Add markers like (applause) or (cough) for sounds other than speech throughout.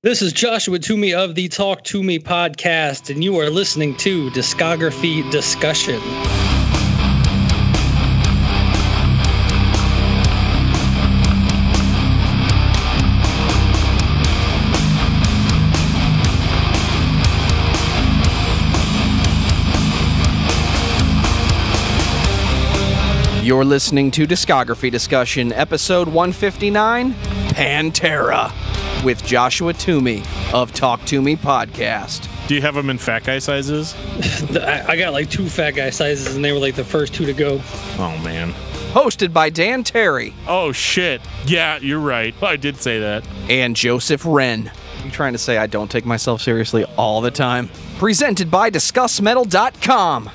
This is Joshua Toomey of the Talk Toomey podcast, and you are listening to Discography Discussion. You're listening to Discography Discussion, episode 159 Pantera, with Joshua Toomey of Talk Toomey podcast. Do you have them in fat guy sizes? (laughs) I I got like two fat guy sizes, and they were like the first two to go. Oh man. Hosted by Dan Terry Oh shit. Yeah, you're right. (laughs) I did say that. and Joseph Wren. You trying to say I don't take myself seriously all the time? Presented by DiscussMetal.com.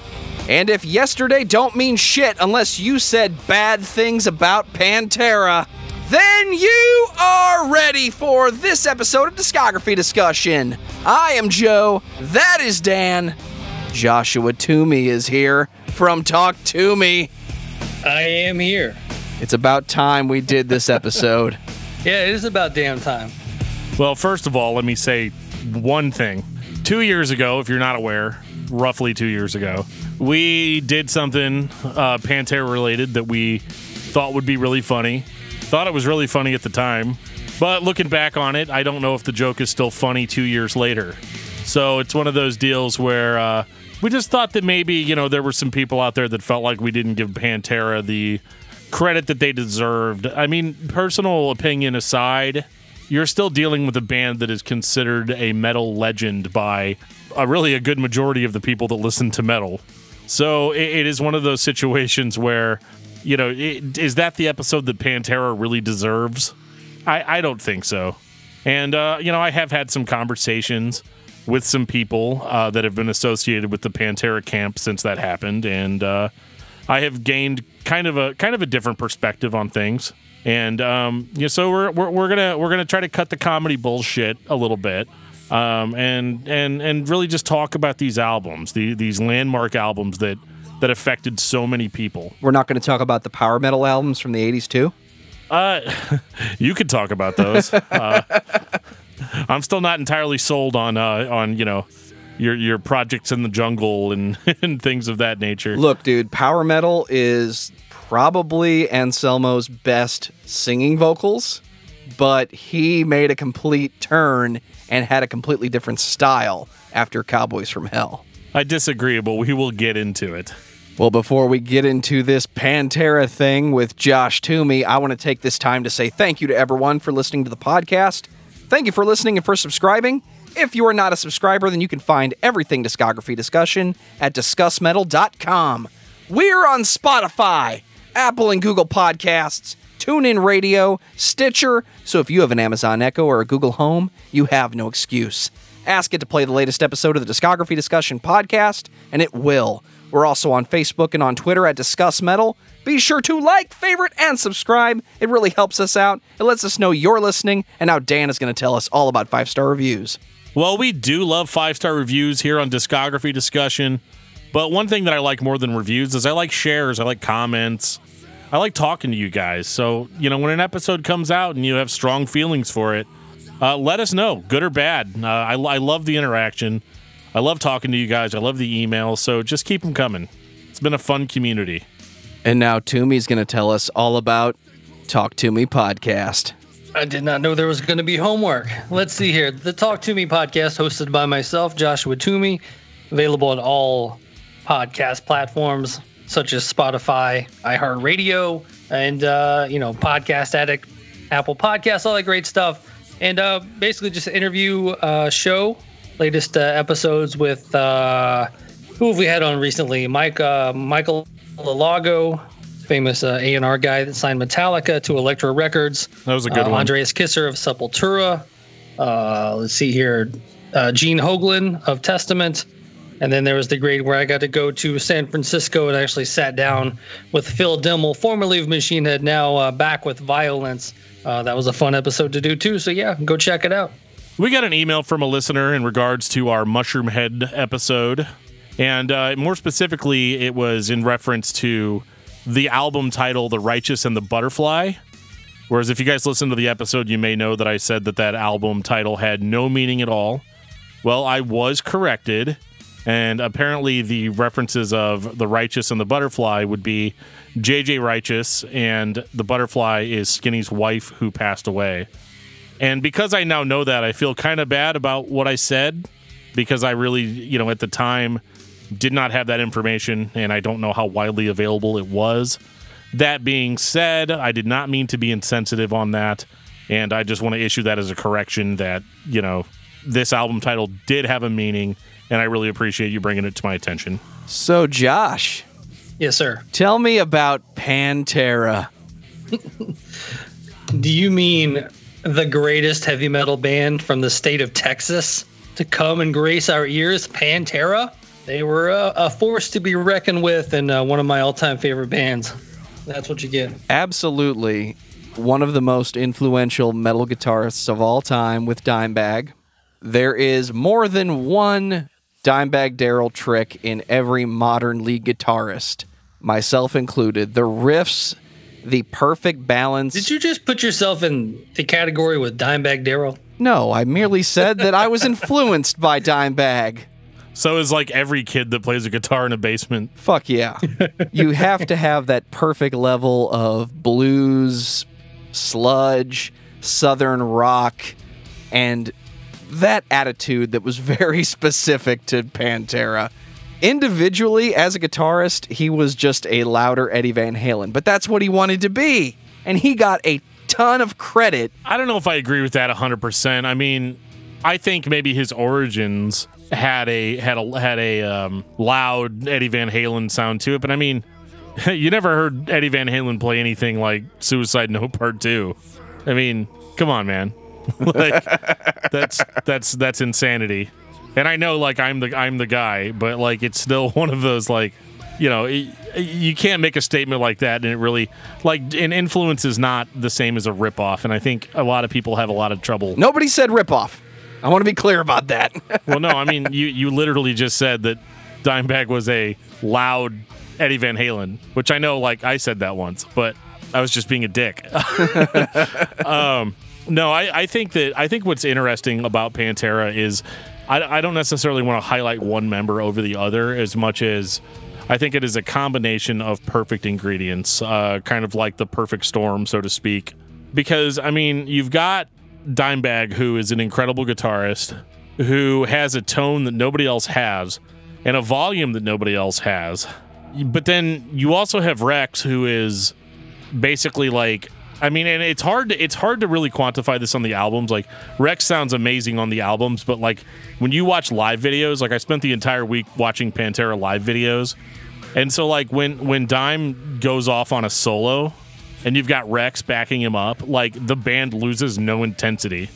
And if yesterday don't mean shit unless you said bad things about Pantera, then you are ready for this episode of Discography Discussion. I am Joe. That is Dan. Joshua Toomey is here from Talk Toomey. I am here. It's about time we did this episode. (laughs) Yeah, it is about damn time. Well, first of all, let me say one thing. Two years ago, if you're not aware, roughly two years ago, we did something uh, Pantera related that we thought would be really funny. Thought it was really funny at the time, but looking back on it, I don't know if the joke is still funny two years later. So it's one of those deals where uh, we just thought that maybe you know there were some people out there that felt like we didn't give Pantera the credit that they deserved. I mean, personal opinion aside, you're still dealing with a band that is considered a metal legend by a really a good majority of the people that listen to metal. So it, it is one of those situations where, you know, it, is that the episode that Pantera really deserves? I, I don't think so. And, uh, you know, I have had some conversations with some people uh, that have been associated with the Pantera camp since that happened. And, uh, I have gained kind of a kind of a different perspective on things, and um, yeah, so we're, we're we're gonna we're gonna try to cut the comedy bullshit a little bit, um, and and and really just talk about these albums, the, these landmark albums that that affected so many people. We're not going to talk about the power metal albums from the 80s, too. Uh, (laughs) you could talk about those. uh, I'm still not entirely sold on uh, on you know your your projects in the jungle and (laughs) and things of that nature. Look, dude, power metal is probably Anselmo's best singing vocals, but he made a complete turn and had a completely different style after Cowboys from Hell. I disagree, but we will get into it. Well, before we get into this Pantera thing with Josh Toomey, I want to take this time to say thank you to everyone for listening to the podcast. Thank you for listening and for subscribing. If you are not a subscriber, then you can find everything discography discussion at discussmetal.com. We're on Spotify, Apple and Google Podcasts, TuneIn Radio, Stitcher. So if you have an Amazon Echo or a Google Home, you have no excuse. Ask it to play the latest episode of the Discography Discussion podcast, and it will. We're also on Facebook and on Twitter at Discuss Metal. Be sure to like, favorite, and subscribe. It really helps us out. It lets us know you're listening, and now Dan is going to tell us all about five star reviews. Well, we do love five star reviews here on Discography Discussion. But one thing that I like more than reviews is I like shares, I like comments. I like talking to you guys. So, you know, when an episode comes out and you have strong feelings for it, uh, let us know, good or bad. Uh, I, I love the interaction. I love talking to you guys. I love the emails. So just keep them coming. It's been a fun community. And now Toomey's going to tell us all about Talk Toomey podcast. I did not know there was going to be homework. Let's see here. The Talk Toomey podcast, hosted by myself, Joshua Toomey, available on all podcast platforms such as Spotify, iHeartRadio, and uh, you know, Podcast Addict, Apple Podcasts, all that great stuff. And uh, basically, just an interview uh, show. Latest uh, episodes with uh, who have we had on recently? Mike, uh, Michael Alago, famous uh, A&R guy that signed Metallica to Elektra Records. That was a good Uh, one. Andreas Kisser of Sepultura. Uh, let's see here. Uh, Gene Hoglan of Testament. And then there was the grade where I got to go to San Francisco and actually sat down with Phil Demmel, formerly of Machine Head, now uh, back with Violence. Uh, that was a fun episode to do too. So yeah, go check it out. We got an email from a listener in regards to our Mushroomhead episode. And uh, more specifically, it was in reference to the album title, The Righteous and the Butterfly, Whereas if you guys listen to the episode, you may know that I said that that album title had no meaning at all. Well, I was corrected, and apparently the references of the righteous and the butterfly would be JJ Righteous, and the butterfly is Skinny's wife who passed away. And because I now know that, I feel kind of bad about what I said because I really, you know, at the time did not have that information and I don't know how widely available it was. That being said, I did not mean to be insensitive on that. And I just want to issue that as a correction that, you know, this album title did have a meaning. And I really appreciate you bringing it to my attention. So, Josh, Yes, sir. tell me about Pantera. (laughs) Do you mean the greatest heavy metal band from the state of Texas to come and grace our ears, Pantera? They were a, a force to be reckoned with and uh, one of my all time favorite bands. That's what you get. Absolutely one of the most influential metal guitarists of all time with Dimebag. There is more than one Dimebag Darrell trick in every modern lead guitarist, myself included. The riffs, the perfect balance. Did you just put yourself in the category with Dimebag Darrell? No, I merely said that I was influenced by Dimebag. So is like every kid that plays a guitar in a basement. Fuck yeah. (laughs) you have to have that perfect level of blues, sludge, southern rock, and that attitude that was (laughs) very specific to Pantera. Individually, as a guitarist, he was just a louder Eddie Van Halen, but that's what he wanted to be. And he got a ton of credit. I don't know if I agree with that 100%. I mean, I think maybe his origins had a had a had a um, loud Eddie Van Halen sound to it, but I mean, (laughs) you never heard Eddie Van Halen play anything like Suicide Note Part 2. I mean, come on, man. (laughs) like that's that's that's insanity. And I know like I'm the I'm the guy, but like it's still (laughs) one of those like you know, it, you can't make a statement like that and it really like an influence is not the same as a ripoff and I think a lot of people have a lot of trouble. Nobody said ripoff. I want to be clear about that. (laughs) Well, no, I mean you you literally just said that Dimebag was a loud Eddie Van Halen, which I know like I said that once, but I was just being a dick. um, no, I, I think that I think what's interesting about Pantera is I, I don't necessarily want to highlight one member over the other as much as I think it is a combination of perfect ingredients, uh, kind of like the perfect storm, so to speak. Because I mean, you've got Dimebag, who is an incredible guitarist, who has a tone that nobody else has, and a volume that nobody else has. But then you also have Rex, who is basically like I mean, and it's hard to it's hard to really quantify this on the albums. Like Rex sounds amazing on the albums, but like when you watch live videos, like I spent the entire week watching Pantera live videos, and so like when when Dime goes off on a solo, and you've got Rex backing him up, like the band loses no intensity,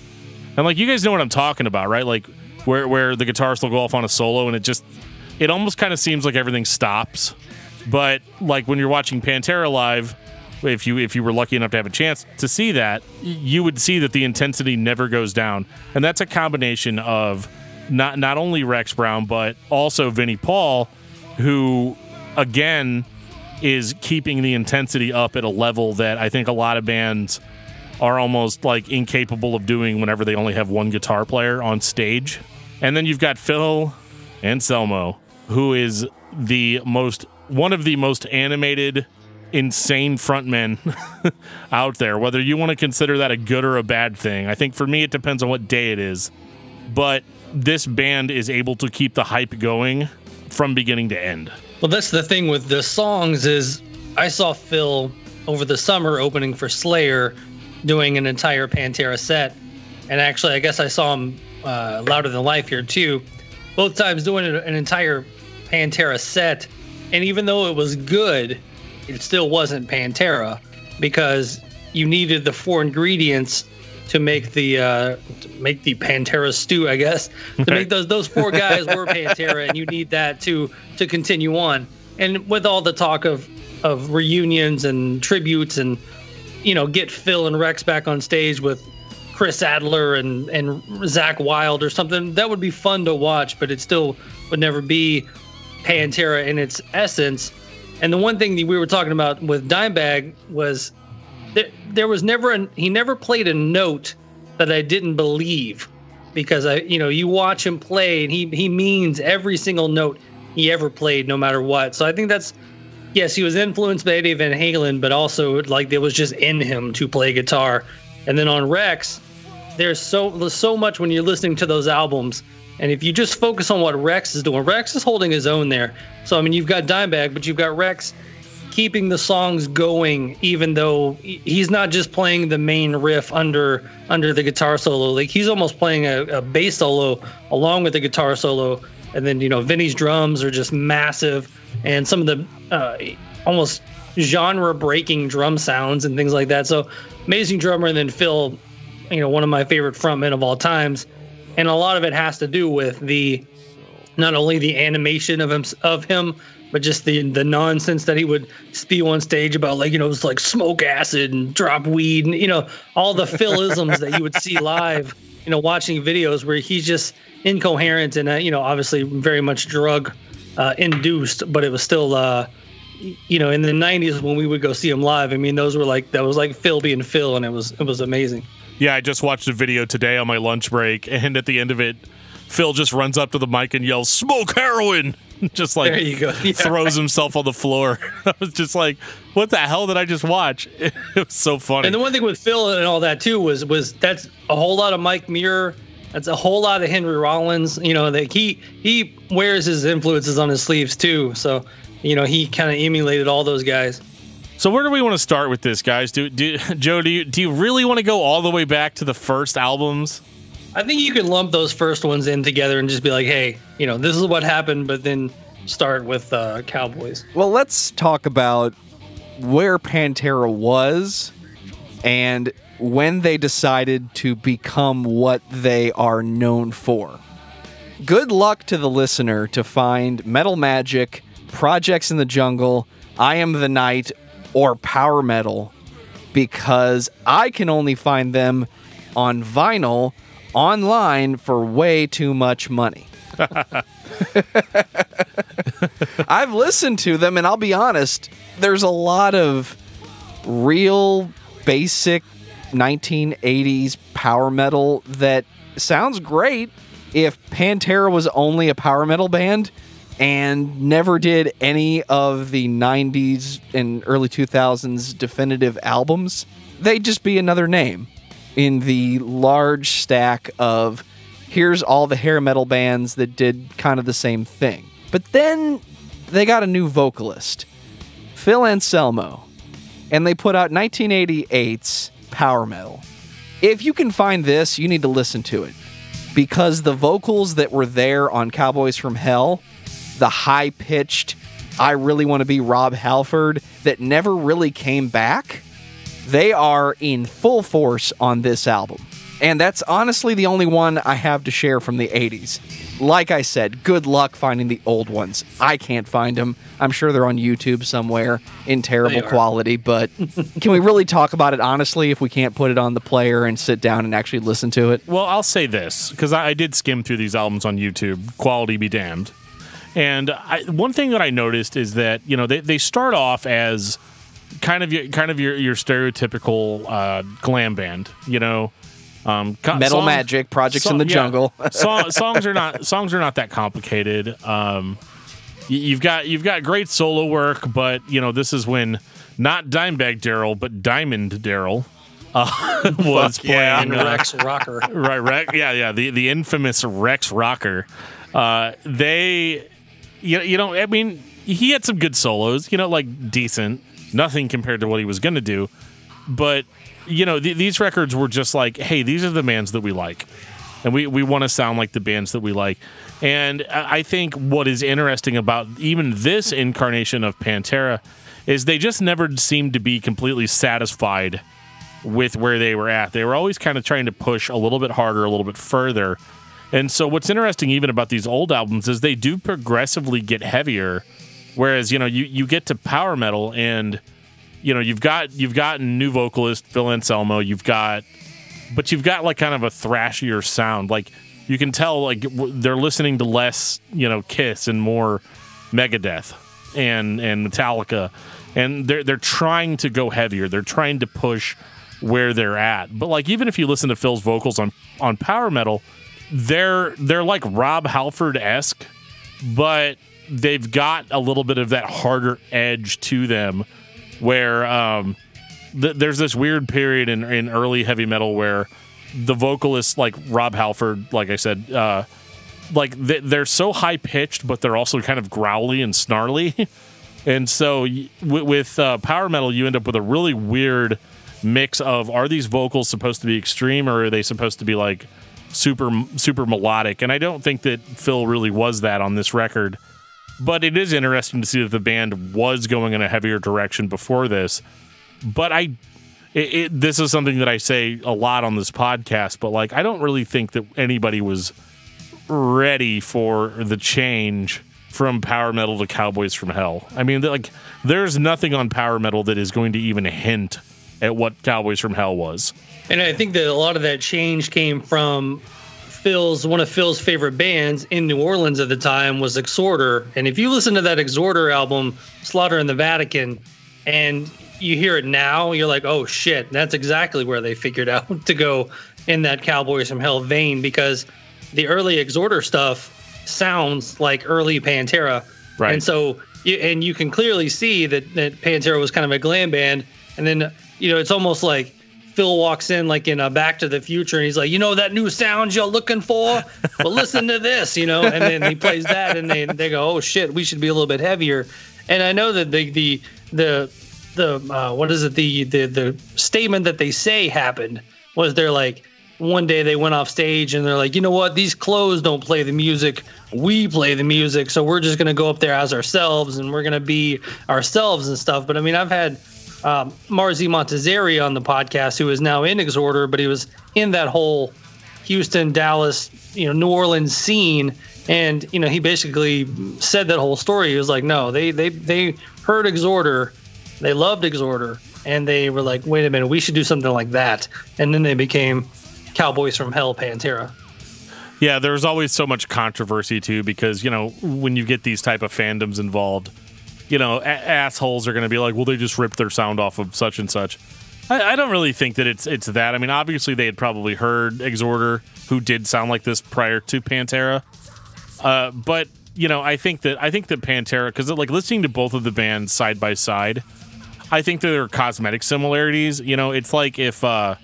and like you guys know what I'm talking about, right? Like where where the guitarist will go off on a solo, and it just it almost kind of seems like everything stops, but like when you're watching Pantera live if you if you were lucky enough to have a chance to see that, you would see that the intensity never goes down, and that's a combination of not not only Rex Brown but also Vinnie Paul, who again is keeping the intensity up at a level that I think a lot of bands are almost like incapable of doing whenever they only have one guitar player on stage. And then you've got Phil Anselmo, who is the most one of the most animated insane frontmen (laughs) out there, whether you want to consider that a good or a bad thing. I think for me, it depends on what day it is. But this band is able to keep the hype going from beginning to end. Well, that's the thing with the songs is I saw Phil over the summer opening for Slayer doing an entire Pantera set. And actually, I guess I saw him uh, Louder Than Life here too. Both times doing an entire Pantera set. And even though it was good, it still wasn't Pantera because you needed the four ingredients to make the uh, to make the Pantera stew, I guess. To make those those four guys were (laughs) Pantera, and you need that to to continue on. And with all the talk of of reunions and tributes, and you know, get Phil and Rex back on stage with Chris Adler and and Zakk Wylde or something, that would be fun to watch. But it still would never be Pantera in its essence. And the one thing that we were talking about with Dimebag was there, there was never an he never played a note that I didn't believe because I you know you watch him play and he he means every single note he ever played no matter what. So I think that's yes, he was influenced by Eddie Van Halen, but also like it was just in him to play guitar. And then on Rex, there's so there's so much when you're listening to those albums. And if you just focus on what Rex is doing, Rex is holding his own there. So I mean, you've got Dimebag, but you've got Rex keeping the songs going, even though he's not just playing the main riff under under the guitar solo. Like he's almost playing a, a bass solo along with the guitar solo. And then you know, Vinnie's drums are just massive, and some of the uh, almost genre breaking drum sounds and things like that. So amazing drummer, and then Phil, you know, one of my favorite frontmen of all times and a lot of it has to do with the not only the animation of him of him but just the the nonsense that he would spew on stage about like you know it's like smoke acid and drop weed and you know all the philisms that you would see live you know watching videos where he's just incoherent and uh, you know obviously very much drug uh, induced but it was still uh, you know in the 90s when we would go see him live i mean those were like that was like phil being phil and it was it was amazing yeah, I just watched a video today on my lunch break, and at the end of it, Phil just runs up to the mic and yells, "Smoke heroin!" (laughs) just like there you go. (laughs) Yeah. throws himself on the floor. (laughs) I was just like, "What the hell did I just watch?" It was so funny. And the one thing with Phil and all that too was was that's a whole lot of Mike Muir. That's a whole lot of Henry Rollins. You know that he he wears his influences on his sleeves too. So you know he kind of emulated all those guys. So where do we want to start with this, guys? Do, do (laughs) Joe? Do you do you really want to go all the way back to the first albums? I think you can lump those first ones in together and just be like, hey, you know, this is what happened, but then start with uh, Cowboys. Well, let's talk about where Pantera was and when they decided to become what they are known for. Good luck to the listener to find Metal Magic, Projects in the Jungle, I Am the Night, or power metal because I can only find them on vinyl online for way too much money. (laughs) I've listened to them and I'll be honest, there's a lot of real basic 1980s power metal that sounds great if Pantera was only a power metal band and never did any of the 90s and early 2000s definitive albums, they'd just be another name in the large stack of here's all the hair metal bands that did kind of the same thing. But then they got a new vocalist, Phil Anselmo, and they put out 1988's Power Metal. If you can find this, you need to listen to it because the vocals that were there on Cowboys from Hell the high pitched, I really want to be Rob Halford that never really came back, they are in full force on this album. And that's honestly the only one I have to share from the 80s. Like I said, good luck finding the old ones. I can't find them. I'm sure they're on YouTube somewhere in terrible quality, but (laughs) can we really talk about it honestly if we can't put it on the player and sit down and actually listen to it? Well, I'll say this because I, I did skim through these albums on YouTube. Quality be damned. And I, one thing that I noticed is that you know they, they start off as kind of your, kind of your your stereotypical uh, glam band, you know. Um, Metal song, Magic, Projects song, in the yeah, Jungle. (laughs) song, songs are not songs are not that complicated. Um, you've got you've got great solo work, but you know this is when not Dimebag Daryl, but Diamond Darrell uh, (laughs) was playing yeah. uh, Rex Rocker. (laughs) Right, Rex. Yeah, yeah. The the infamous Rex Rocker. Uh, they you, you know, I mean, he had some good solos, you know, like decent, nothing compared to what he was going to do. But, you know, th- these records were just like, hey, these are the bands that we like. And we, we want to sound like the bands that we like. And I think what is interesting about even this incarnation of Pantera is they just never seemed to be completely satisfied with where they were at. They were always kind of trying to push a little bit harder, a little bit further and so what's interesting even about these old albums is they do progressively get heavier whereas, you know, you you get to power metal and you know, you've got you've got new vocalist Phil Anselmo, you've got but you've got like kind of a thrashier sound. Like you can tell like they're listening to less, you know, Kiss and more Megadeth and and Metallica and they're they're trying to go heavier. They're trying to push where they're at. But like even if you listen to Phil's vocals on on power metal, they're they're like Rob Halford esque, but they've got a little bit of that harder edge to them, where um, th- there's this weird period in in early heavy metal where the vocalists like Rob Halford, like I said, uh, like they, they're so high pitched, but they're also kind of growly and snarly. (laughs) and so with uh, power metal, you end up with a really weird mix of are these vocals supposed to be extreme or are they supposed to be like super super melodic? And I don't think that Phil really was that on this record. But it is interesting to see that the band was going in a heavier direction before this. But I it, it, this is something that I say a lot on this podcast, but like I don't really think that anybody was ready for the change from power metal to Cowboys from Hell. I mean, like there's nothing on power metal that is going to even hint at what Cowboys from Hell was. And I think that a lot of that change came from Phil's one of Phil's favorite bands in New Orleans at the time was Exhorder. And if you listen to that Exhorder album, Slaughter in the Vatican, and you hear it now, you're like, oh shit, that's exactly where they figured (laughs) out to go in that Cowboys from Hell vein because the early Exhorder stuff sounds like early Pantera. Right. And so, and you can clearly see that, that Pantera was kind of a glam band. And then, you know, it's almost like Phil walks in like in a Back to the Future and he's like, you know, that new sound you're looking for? Well, listen to this, you know, and then he plays that and they, they go, oh shit, we should be a little bit heavier. And I know that the, the, the, the, uh, what is it? The, the, the statement that they say happened was they're like, one day they went off stage and they're like, you know what? These clothes don't play the music. We play the music. So we're just going to go up there as ourselves and we're going to be ourselves and stuff. But I mean, I've had um, Marzi Montazeri on the podcast, who is now in Exhorder, but he was in that whole Houston, Dallas, you know, New Orleans scene. And, you know, he basically said that whole story. He was like, no, they, they, they heard Exhorder. They loved Exhorder. And they were like, wait a minute, we should do something like that. And then they became Cowboys from Hell Pantera. Yeah, there's always so much controversy too because you know when you get these type of fandoms involved, you know a- assholes are going to be like, well, they just ripped their sound off of such and such. I, I don't really think that it's it's that. I mean, obviously they had probably heard Exhorder, who did sound like this prior to Pantera, uh, but you know I think that I think that Pantera because like listening to both of the bands side by side, I think there are cosmetic similarities. You know, it's like if. uh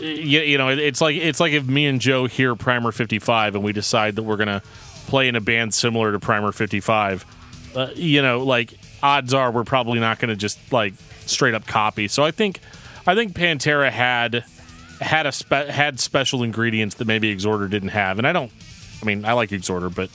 you, you know, it's like it's like if me and Joe hear Primer 55 and we decide that we're gonna play in a band similar to Primer 55. Uh, you know, like odds are we're probably not gonna just like straight up copy. So I think I think Pantera had had a spe- had special ingredients that maybe Exhorder didn't have, and I don't. I mean, I like Exhorder, but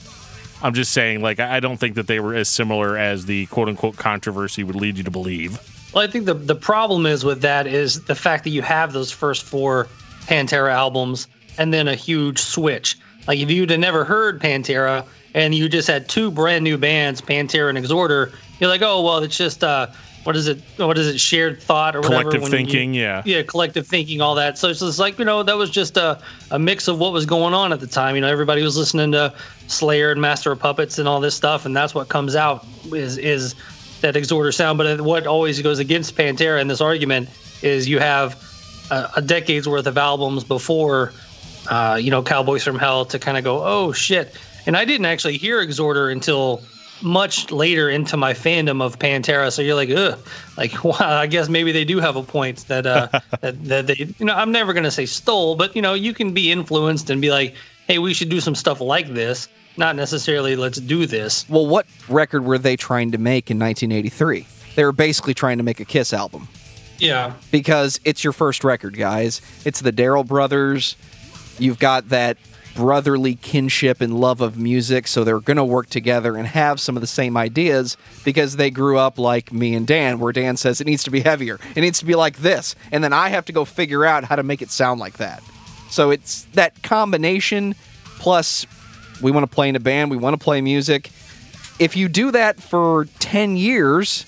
I'm just saying, like, I I don't think that they were as similar as the quote unquote controversy would lead you to believe. Well, I think the the problem is with that is the fact that you have those first four Pantera albums and then a huge switch. Like if you'd have never heard Pantera and you just had two brand new bands, Pantera and Exhorder, you're like, oh well, it's just uh, what is it? What is it? Shared thought or whatever. Collective when you- thinking, yeah. yeah, collective thinking, all that. So it's just like you know that was just a, a mix of what was going on at the time. You know, everybody was listening to Slayer and Master of Puppets and all this stuff, and that's what comes out is is that Exhorder sound. But what always goes against Pantera in this argument is you have a, a decade's worth of albums before, uh, you know, Cowboys from Hell to kind of go, oh shit. And I didn't actually hear Exhorder until much later into my fandom of Pantera. So you're like, ugh, like, (laughs) wow, I guess maybe they do have a point that, uh, (laughs) that, that they, you know, I'm never going to say stole, but, you know, you can be influenced and be like, hey, we should do some stuff like this. Not necessarily let's do this. Well, what record were they trying to make in 1983? They were basically trying to make a Kiss album Yeah. because it's your first record, guys. It's the Daryl brothers. You've got that brotherly kinship and love of music, so they're going to work together and have some of the same ideas because they grew up like me and Dan, where Dan says it needs to be heavier, it needs to be like this, and then I have to go figure out how to make it sound like that. So it's that combination plus we want to play in a band, we want to play music. If you do that for 10 years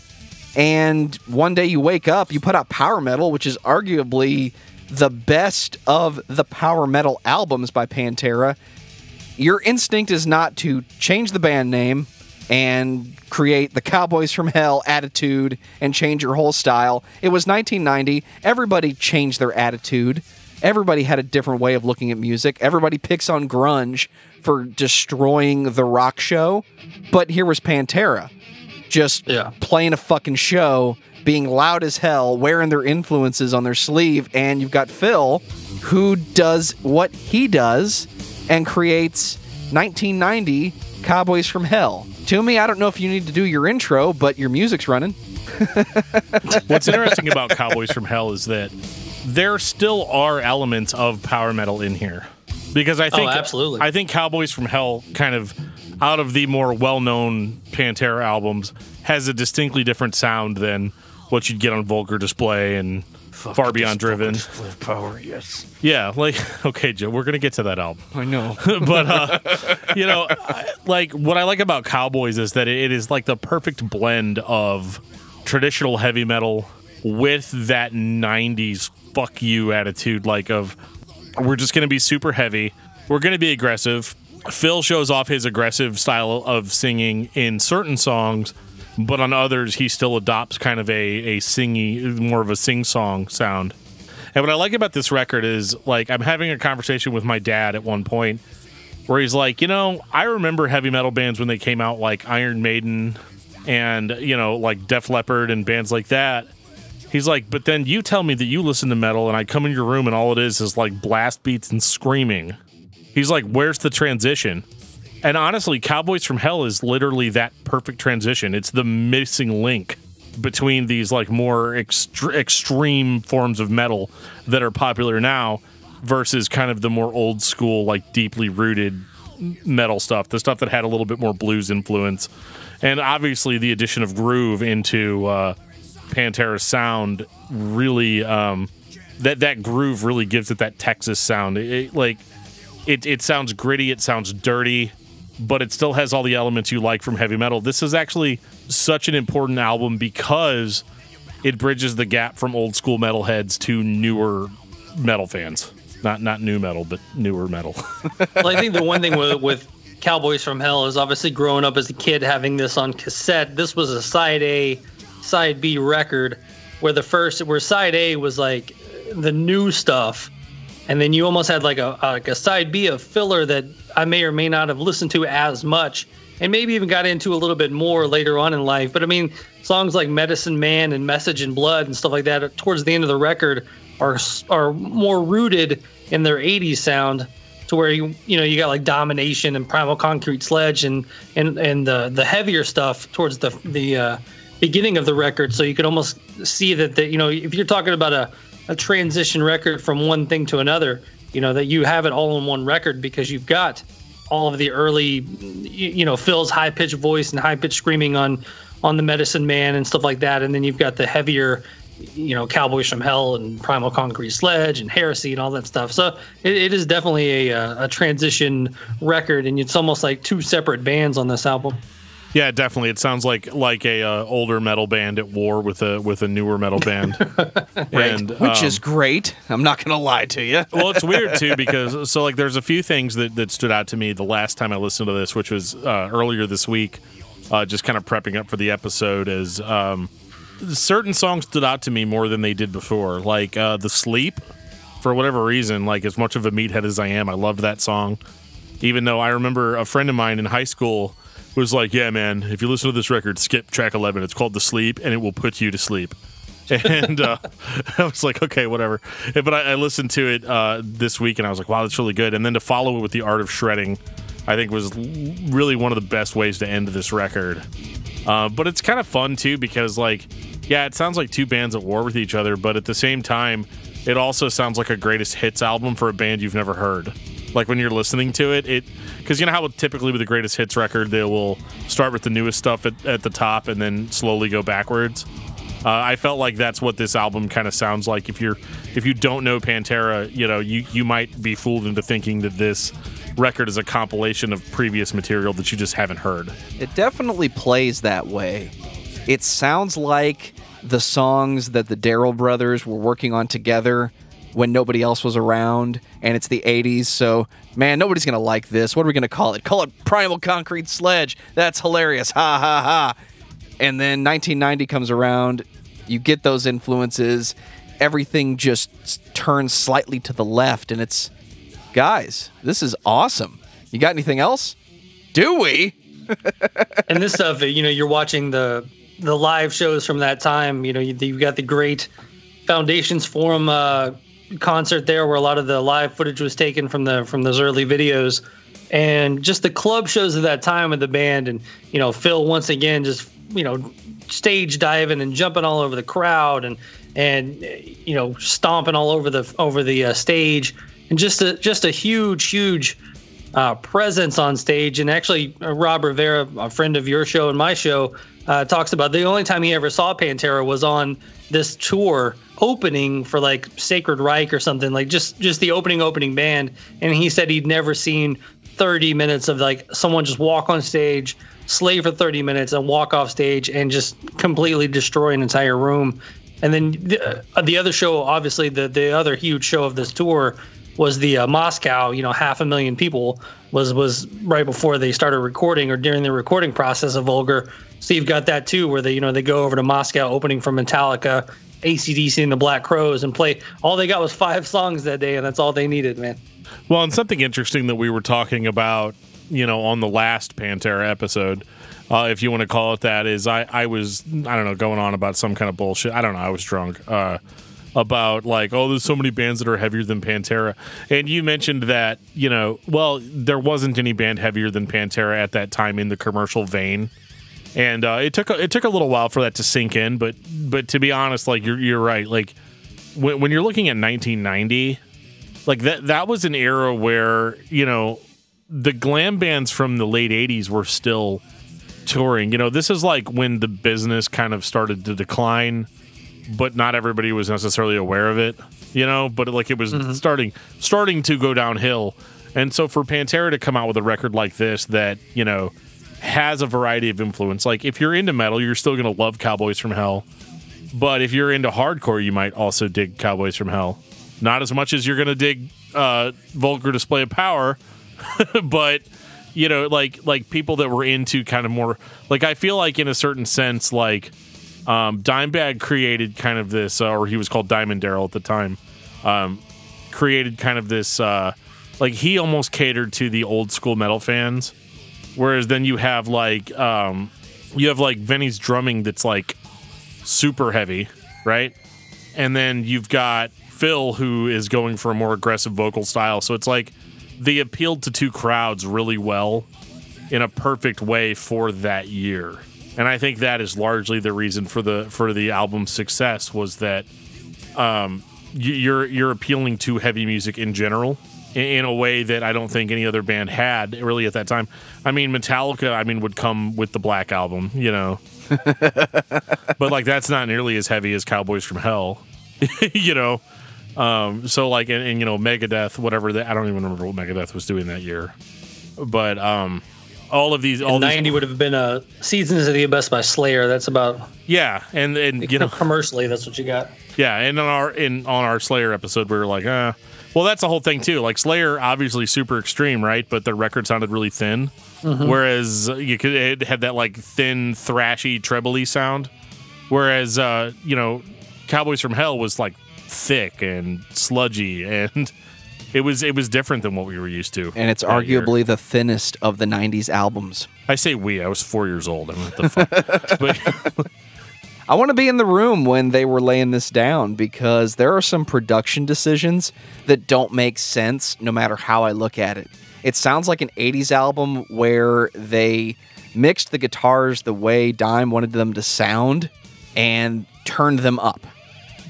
and one day you wake up, you put out power metal, which is arguably the best of the power metal albums by Pantera, your instinct is not to change the band name and create the Cowboys from Hell attitude and change your whole style. It was 1990. Everybody changed their attitude. Everybody had a different way of looking at music. Everybody picks on grunge for destroying the rock show. But here was Pantera just Yeah. playing a fucking show, being loud as hell, wearing their influences on their sleeve, and you've got Phil who does what he does and creates 1990 Cowboys from Hell. To me, I don't know if you need to do your intro, but your music's running. (laughs) What's interesting about Cowboys from Hell is that there still are elements of power metal in here. Because I oh, think absolutely. I think Cowboys from Hell kind of out of the more well-known Pantera albums has a distinctly different sound than what you'd get on Vulgar Display and Far Beyond Driven. Power, yes. Yeah, like (laughs) okay, Joe, we're gonna get to that album. I know. (laughs) but uh, you know, I- like what I like about Cowboys is that it is like the perfect blend of traditional heavy metal with that '90s fuck you attitude, like of we're just going to be super heavy, we're going to be aggressive. Phil shows off his aggressive style of singing in certain songs, but on others he still adopts kind of a a singy, more of a sing song sound. And what I like about this record is like I'm having a conversation with my dad at one point where he's like, you know, I remember heavy metal bands when they came out like Iron Maiden and, you know, like Def Leppard and bands like that. He's like, but then you tell me that you listen to metal and I come in your room and all it is is like blast beats and screaming. He's like, where's the transition? And honestly, Cowboys from Hell is literally that perfect transition. It's the missing link between these like more extre- extreme forms of metal that are popular now versus kind of the more old school, like deeply rooted metal stuff, the stuff that had a little bit more blues influence. And obviously, the addition of groove into uh, Pantera's sound really, um, that, that groove really gives it that Texas sound. It, it- like, it, it sounds gritty, it sounds dirty, but it still has all the elements you like from heavy metal. This is actually such an important album because it bridges the gap from old school metalheads to newer metal fans. Not not new metal, but newer metal. (laughs) well, I think the one thing with, with Cowboys from Hell is obviously growing up as a kid having this on cassette. This was a side A, side B record, where the first where side A was like the new stuff, and then you almost had like a like a side B of filler that I may or may not have listened to as much, and maybe even got into a little bit more later on in life. But I mean, songs like Medicine Man and Message in Blood and stuff like that towards the end of the record are are more rooted in their 80s sound to where you you know you got like domination and primal concrete sledge and and and the the heavier stuff towards the the uh, beginning of the record so you could almost see that that you know if you're talking about a, a transition record from one thing to another you know that you have it all in one record because you've got all of the early you, know Phil's high pitched voice and high pitched screaming on on the medicine man and stuff like that. And then you've got the heavier you know cowboys from hell and primal concrete sledge and heresy and all that stuff. So it, it is definitely a, a transition record and it's almost like two separate bands on this album yeah, definitely. It sounds like like a uh, older metal band at war with a with a newer metal band. (laughs) and, Which um, is great. I'm not going to lie to you. well, it's weird too (laughs) because so like there's a few things that that stood out to me the last time I listened to this, which was uh, earlier this week. Uh, just kind of prepping up for the episode, as um, certain songs stood out to me more than they did before. Like uh, the sleep, for whatever reason. Like as much of a meathead as I am, I loved that song. Even though I remember a friend of mine in high school was like, "Yeah, man, if you listen to this record, skip track 11. It's called The Sleep, and it will put you to sleep." (laughs) and uh, (laughs) I was like, okay, whatever. But I, I listened to it uh, this week, and I was like, wow, that's really good. And then to follow it with the art of shredding, I think was really one of the best ways to end this record. Uh, but it's kind of fun too because, like, yeah, it sounds like two bands at war with each other, but at the same time, it also sounds like a greatest hits album for a band you've never heard. Like when you're listening to it, it because you know how typically with the greatest hits record they will start with the newest stuff at, at the top and then slowly go backwards. Uh, I felt like that's what this album kind of sounds like. If you're if you don't know Pantera, you know you you might be fooled into thinking that this record is a compilation of previous material that you just haven't heard. It definitely plays that way. It sounds like the songs that the Daryl brothers were working on together when nobody else was around and it's the 80s. So, man, nobody's to like this. What are we to call it? Call it Primal Concrete Sledge. That's hilarious. Ha ha ha. And then 1990 comes around. You get those influences. Everything just turns slightly to the left. And it's, guys, this is awesome. You got anything else? Do we? (laughs) and this stuff, you know, you're watching the the live shows from that time. You know, you, you got the great Foundations Forum uh, concert there, where a lot of the live footage was taken from the from those early videos, and just the club shows of that time with the band, and you know, Phil once again just you know stage diving and jumping all over the crowd, and and you know stomping all over the over the uh, stage, and just a just a huge huge uh, presence on stage. And actually, uh, Rob Rivera, a friend of your show and my show, uh, talks about the only time he ever saw Pantera was on this tour opening for like Sacred Reich or something, like just just the opening opening band. And he said he'd never seen 30 minutes of like someone just walk on stage, slay for 30 minutes, and walk off stage and just completely destroy an entire room. And then the, uh, the other show, obviously, the the other huge show of this tour was the uh, Moscow, you know, half a million people was was right before they started recording or during the recording process of Vulgar. So you've got that too, where they you know they go over to Moscow, opening for Metallica, ACDC, and the Black Crowes, and play. All they got was five songs that day, and that's all they needed, man. Well, and something interesting that we were talking about, you know, on the last Pantera episode, uh, if you want to call it that, is I, I was, I don't know, going on about some kind of bullshit. I don't know. I was drunk. Uh, about like, oh, there's so many bands that are heavier than Pantera. And you mentioned that, you know, well, there wasn't any band heavier than Pantera at that time in the commercial vein. And uh, it took a, it took a little while for that to sink in, but but to be honest, like you're you're right. Like when, when you're looking at 1990, like that that was an era where you know the glam bands from the late 80s were still touring you know this is like when the business kind of started to decline but not everybody was necessarily aware of it you know? But like it was starting starting to go downhill. And so for pantera to come out with a record like this that you know has a variety of influence like if you're into metal you're still going to love cowboys from hell. But if you're into hardcore you might also dig cowboys from hell. Not as much as you're going to dig uh, vulgar display of power (laughs) but you know like like people that were into kind of more like i feel like in a certain sense like um dimebag created kind of this uh, or he was called diamond darrell at the time um created kind of this uh like he almost catered to the old school metal fans whereas then you have like um you have like Vinnie's drumming that's like super heavy right and then you've got Phil who is going for a more aggressive vocal style. So it's like they appealed to two crowds really well in a perfect way for that year. And I think that is largely the reason for the for the album's success was that um, you- you're you're appealing to heavy music in general in, in a way that I don't think any other band had really at that time. I mean, Metallica, I mean, would come with the Black album, you know, (laughs) but like that's not nearly as heavy as Cowboys from Hell, (laughs) you know. Um, so like, and, and you know, Megadeth, whatever that I don't even remember what Megadeth was doing that year, but um, all of these, all these, 90 would have been a Seasons of the Abyss by Slayer. That's about yeah, and and you know, commercially, that's what you got. Yeah, and on our in on our Slayer episode, we were like, uh, well, that's the whole thing too. Like Slayer, obviously super extreme, right? But the record sounded really thin, whereas you could it had that like thin, thrashy, trebly sound. Whereas uh, you know, Cowboys from Hell was like thick and sludgy, (laughs) and it was it was different than what we were used to. And it's that year. arguably the thinnest of the 90s albums. I say we. I was four years old. I mean, what the fuck? (laughs) but I want to be in the room when they were laying this down because there are some production decisions that don't make sense no matter how I look at it. It sounds like an 80s album where they mixed the guitars the way Dime wanted them to sound and turned them up.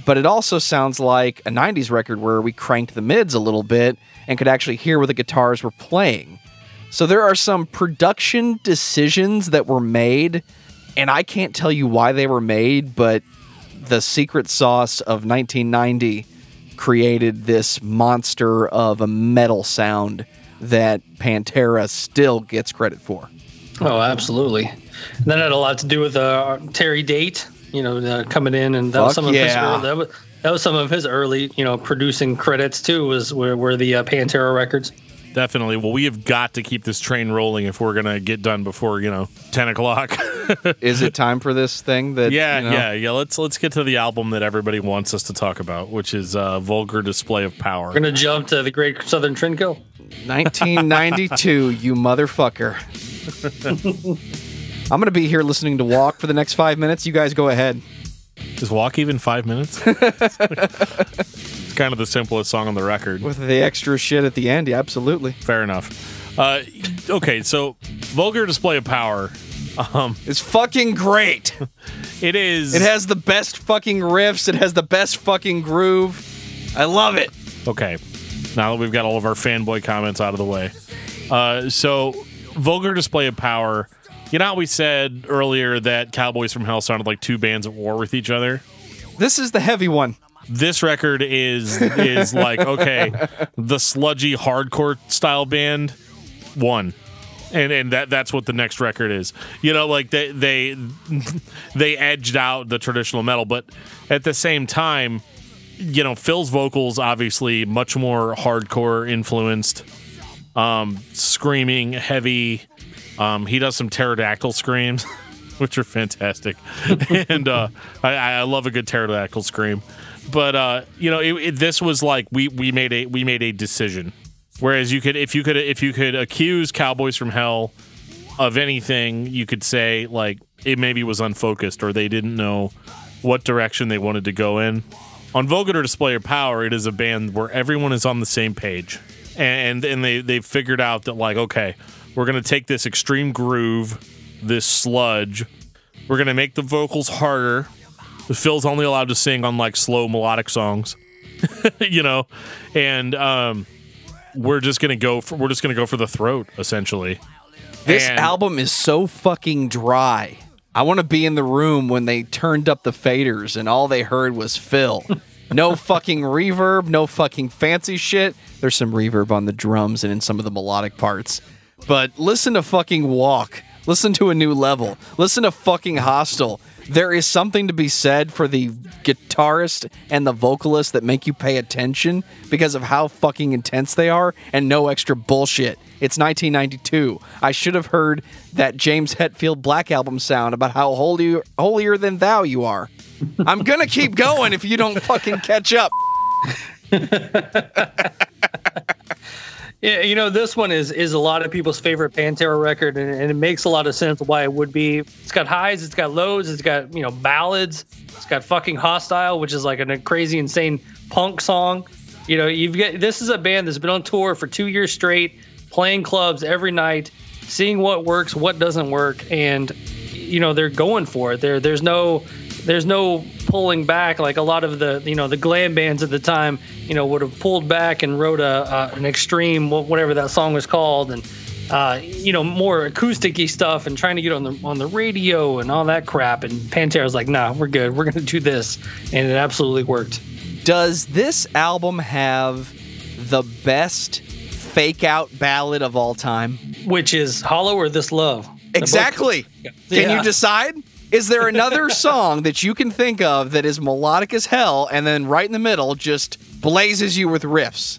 But it also sounds like a 90s record where we cranked the mids a little bit and could actually hear where the guitars were playing. So there are some production decisions that were made, and I can't tell you why they were made, but the secret sauce of 1990 created this monster of a metal sound that Pantera still gets credit for. Oh, absolutely. And that had a lot to do with uh, Terry Date, you know, uh, coming in and that was Fuck some of yeah. the that was That was some of his early, you know, producing credits too. Was were, were the uh, Pantera records. Definitely. Well, we have got to keep this train rolling if we're gonna get done before you know ten o'clock. (laughs) Is it time for this thing that yeah, you know- yeah, yeah. Let's let's get to the album that everybody wants us to talk about, which is uh, "Vulgar Display of Power." We're gonna jump to the Great Southern Trendkill. 1992, you motherfucker. (laughs) I'm going to be here listening to Walk for the next five minutes. You guys go ahead. Is "Walk" even five minutes? (laughs) it's kind of the simplest song on the record. With the extra shit at the end. Yeah, absolutely. Fair enough. Uh, okay, so "Vulgar Display of Power." Um, It's fucking great. (laughs) it is. It has the best fucking riffs. It has the best fucking groove. I love it. Okay. Now that we've got all of our fanboy comments out of the way. Uh, so, vulgar display of power. You know how we said earlier that Cowboys from Hell sounded like two bands at war with each other? This is the heavy one. This record is is (laughs) like okay, the sludgy hardcore style band won. And and that that's what the next record is. You know, like they they (laughs) they edged out the traditional metal, but at the same time, you know, Phil's vocals obviously much more hardcore influenced, um, screaming, heavy. Um, he does some pterodactyl screams, (laughs) which are fantastic, (laughs) and uh, I, I love a good pterodactyl scream. But uh, you know, it, it, this was like we we made a we made a decision. Whereas you could if you could if you could accuse Cowboys from Hell of anything, you could say like it maybe was unfocused or they didn't know what direction they wanted to go in. On Vulgar Display of Power, it is a band where everyone is on the same page, and and they they figured out that like okay, we're gonna take this extreme groove, this sludge, we're gonna make the vocals harder. Phil's only allowed to sing on like slow melodic songs, (laughs) you know, and um, we're just gonna go for we're just gonna go for the throat essentially. This And- album is so fucking dry. I want to be in the room when they turned up the faders and all they heard was Phil. (laughs) No fucking reverb, no fucking fancy shit. There's some reverb on the drums and in some of the melodic parts. But listen to fucking Walk. Listen to a new level. Listen to fucking Hostile. There is something to be said for the guitarist and the vocalist that make you pay attention because of how fucking intense they are and no extra bullshit. It's 1992. I should have heard that James Hetfield Black Album sound about how holier, holier than thou you are. I'm gonna keep going if you don't fucking catch up. (laughs) Yeah, you know, this one is is a lot of people's favorite Pantera record, and, and it makes a lot of sense why it would be. It's got highs, it's got lows, it's got you know ballads, it's got fucking hostile, which is like a crazy, insane punk song. You know, you've got this is a band that's been on tour for two years straight, playing clubs every night, seeing what works, what doesn't work, and you know they're going for it. There, there's no there's no pulling back like a lot of the you know the glam bands at the time you know would have pulled back and wrote a, a an extreme whatever that song was called and uh, you know more acousticy stuff and trying to get on the on the radio and all that crap and Pantera's like nah we're good we're gonna do this and it absolutely worked Does this album have the best fake out ballad of all time? which is Hollow or This Love Exactly. Can Yeah. you decide? Is there another song that you can think of that is melodic as hell and then right in the middle just blazes you with riffs?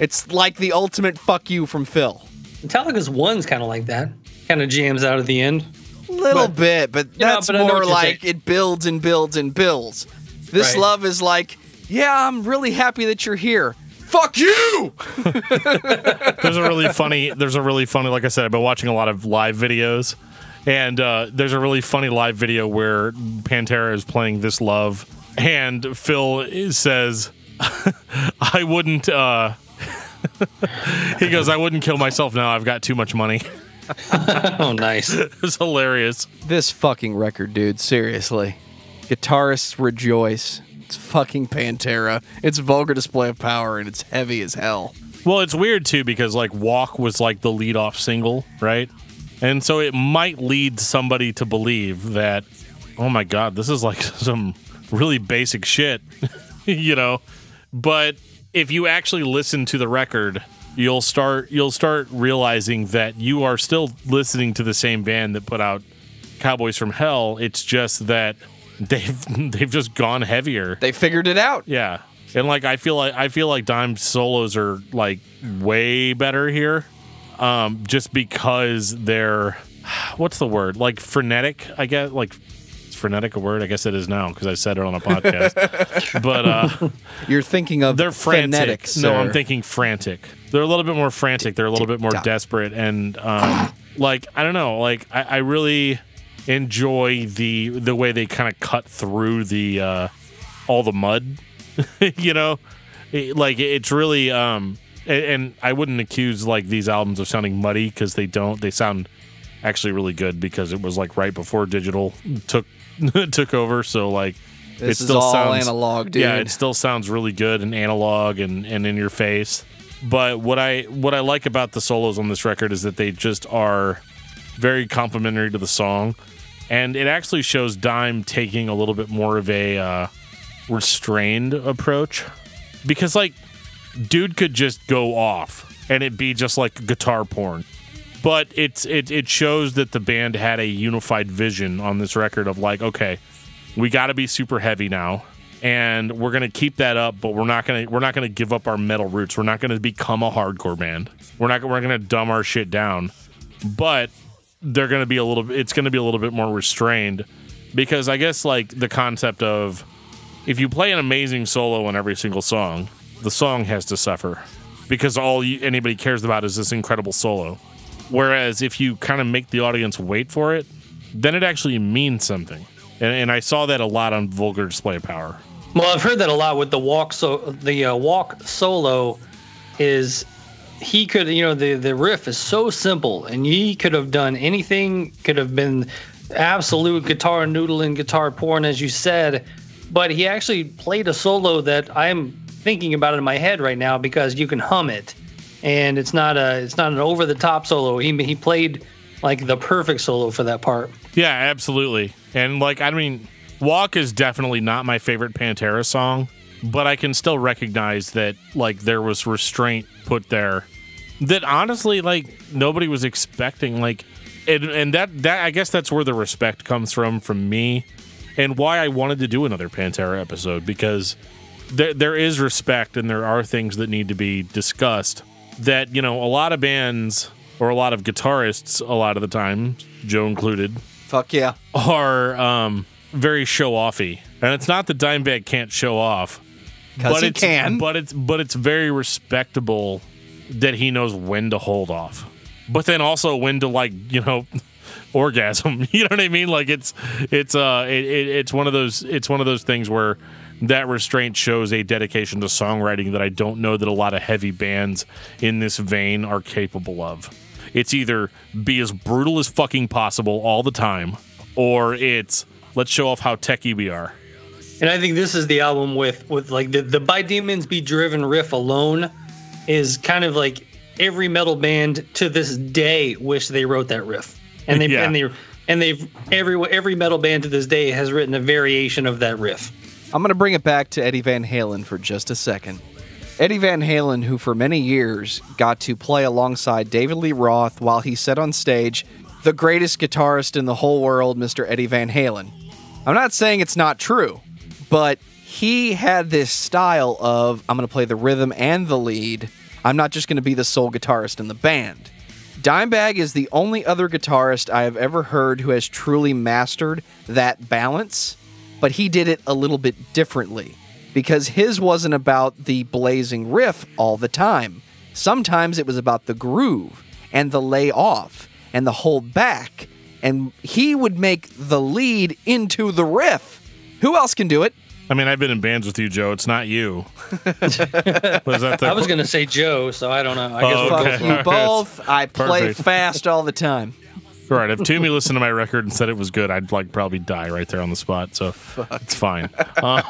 It's like the ultimate fuck you from Phil. Metallica's one's kind of like that kind of jams out at the end Little But- bit, but Yeah, that's but more like saying. it builds and builds and builds. This Right. love is like, yeah, I'm really happy that you're here. Fuck you! (laughs) there's a really funny there's a really funny like i said i've been watching a lot of live videos and uh, there's a really funny live video where pantera is playing this love and phil says (laughs) i wouldn't uh (laughs) he goes i wouldn't kill myself now i've got too much money (laughs) oh nice it's hilarious This fucking record, dude, seriously. Guitarists rejoice. It's fucking Pantera. It's vulgar display of power and it's heavy as hell. Well, it's weird too because like Walk was like the lead off single, right? And so it might lead somebody to believe that, oh my God, this is like (laughs) some really basic shit, (laughs) you know? But if you actually listen to the record, you'll start you'll start realizing that you are still listening to the same band that put out Cowboys from Hell. It's just that (laughs) they've they've just gone heavier. They figured it out. Yeah. And like I feel like I feel like Dime solos are like way better here. Um, just because they're (sighs) what's the word? Like frenetic, I guess like frenetic a word? I guess it is now because I said it on a podcast. (laughs) but uh You're thinking of they're frantic. no, sir. I'm thinking frantic. They're a little bit more frantic. They're a little bit more desperate, and um, like I don't know, like I, I really enjoy the the way they kind of cut through the uh, all the mud. (laughs) you know, It- like it's really. Um, and, and I wouldn't accuse like these albums of sounding muddy because they don't. They sound actually really good because it was like right before digital took (laughs) took over. So like This it is still all sounds analog, dude. Yeah, it still sounds really good and analog and, and in your face. But what I what I like about the solos on this record is that they just are very complimentary to the song, and it actually shows Dime taking a little bit more of a uh, restrained approach because like dude could just go off and it be just like guitar porn. But it's it, it shows that the band had a unified vision on this record of like okay we got to be super heavy now and we're going to keep that up but we're not going to we're not going to give up our metal roots. We're not going to become a hardcore band. We're not we're going to dumb our shit down but they're going to be a little it's going to be a little bit more restrained because i guess like the concept of if you play an amazing solo on every single song the song has to suffer because all you, anybody cares about is this incredible solo Whereas if you kind of make the audience wait for it, then it actually means something. And, and I saw that a lot on Vulgar Display Power. Well, I've heard that a lot with the walk. So the uh, walk solo is he could, you know, the the riff is so simple, and he could have done anything. Could have been absolute guitar noodling, guitar porn, as you said. But he actually played a solo that I'm thinking about it in my head right now because you can hum it, and it's not a it's not an over the top solo. He he played like the perfect solo for that part. Yeah, absolutely. And like, I mean, Walk is definitely not my favorite Pantera song, but I can still recognize that like there was restraint put there that honestly like nobody was expecting. Like, and, and that that I guess that's where the respect comes from from me, and why I wanted to do another Pantera episode because there there is respect and there are things that need to be discussed. That you know, a lot of bands or a lot of guitarists, a lot of the time, Joe included, Fuck yeah. are um, very show offy, and it's not that Dimebag can't show off, but he it's can. but it's but it's very respectable that he knows when to hold off, but then also when to like you know (laughs) orgasm. (laughs) You know what I mean? Like it's it's uh it, it, it's one of those it's one of those things where that restraint shows a dedication to songwriting that I don't know that a lot of heavy bands in this vein are capable of. It's either be as brutal as fucking possible all the time, or it's let's show off how techie we are. And I think this is the album with with like the the by demons be driven riff alone is kind of like every metal band to this day wish they wrote that riff. And they Yeah. and they and they've every every metal band to this day has written a variation of that riff. I'm going to bring it back to Eddie Van Halen for just a second. Eddie Van Halen, who for many years got to play alongside David Lee Roth while he said on stage, the greatest guitarist in the whole world, Mr. Eddie Van Halen. I'm not saying it's not true, but he had this style of I'm going to play the rhythm and the lead. I'm not just going to be the sole guitarist in the band. Dimebag is the only other guitarist I have ever heard who has truly mastered that balance, but he did it a little bit differently because his wasn't about the blazing riff all the time. Sometimes it was about the groove and the lay off and the hold back, and he would make the lead into the riff. Who else can do it? I mean, I've been in bands with you, Joe. It's not you. (laughs) was that the I was gonna say Joe, so I don't know. I guess Oh, we'll okay. Fuck you it. both. (laughs) I play Perfect. fast all the time. Right. If Toomey listened to my record and said it was good, I'd like probably die right there on the spot. So it's fine. Uh,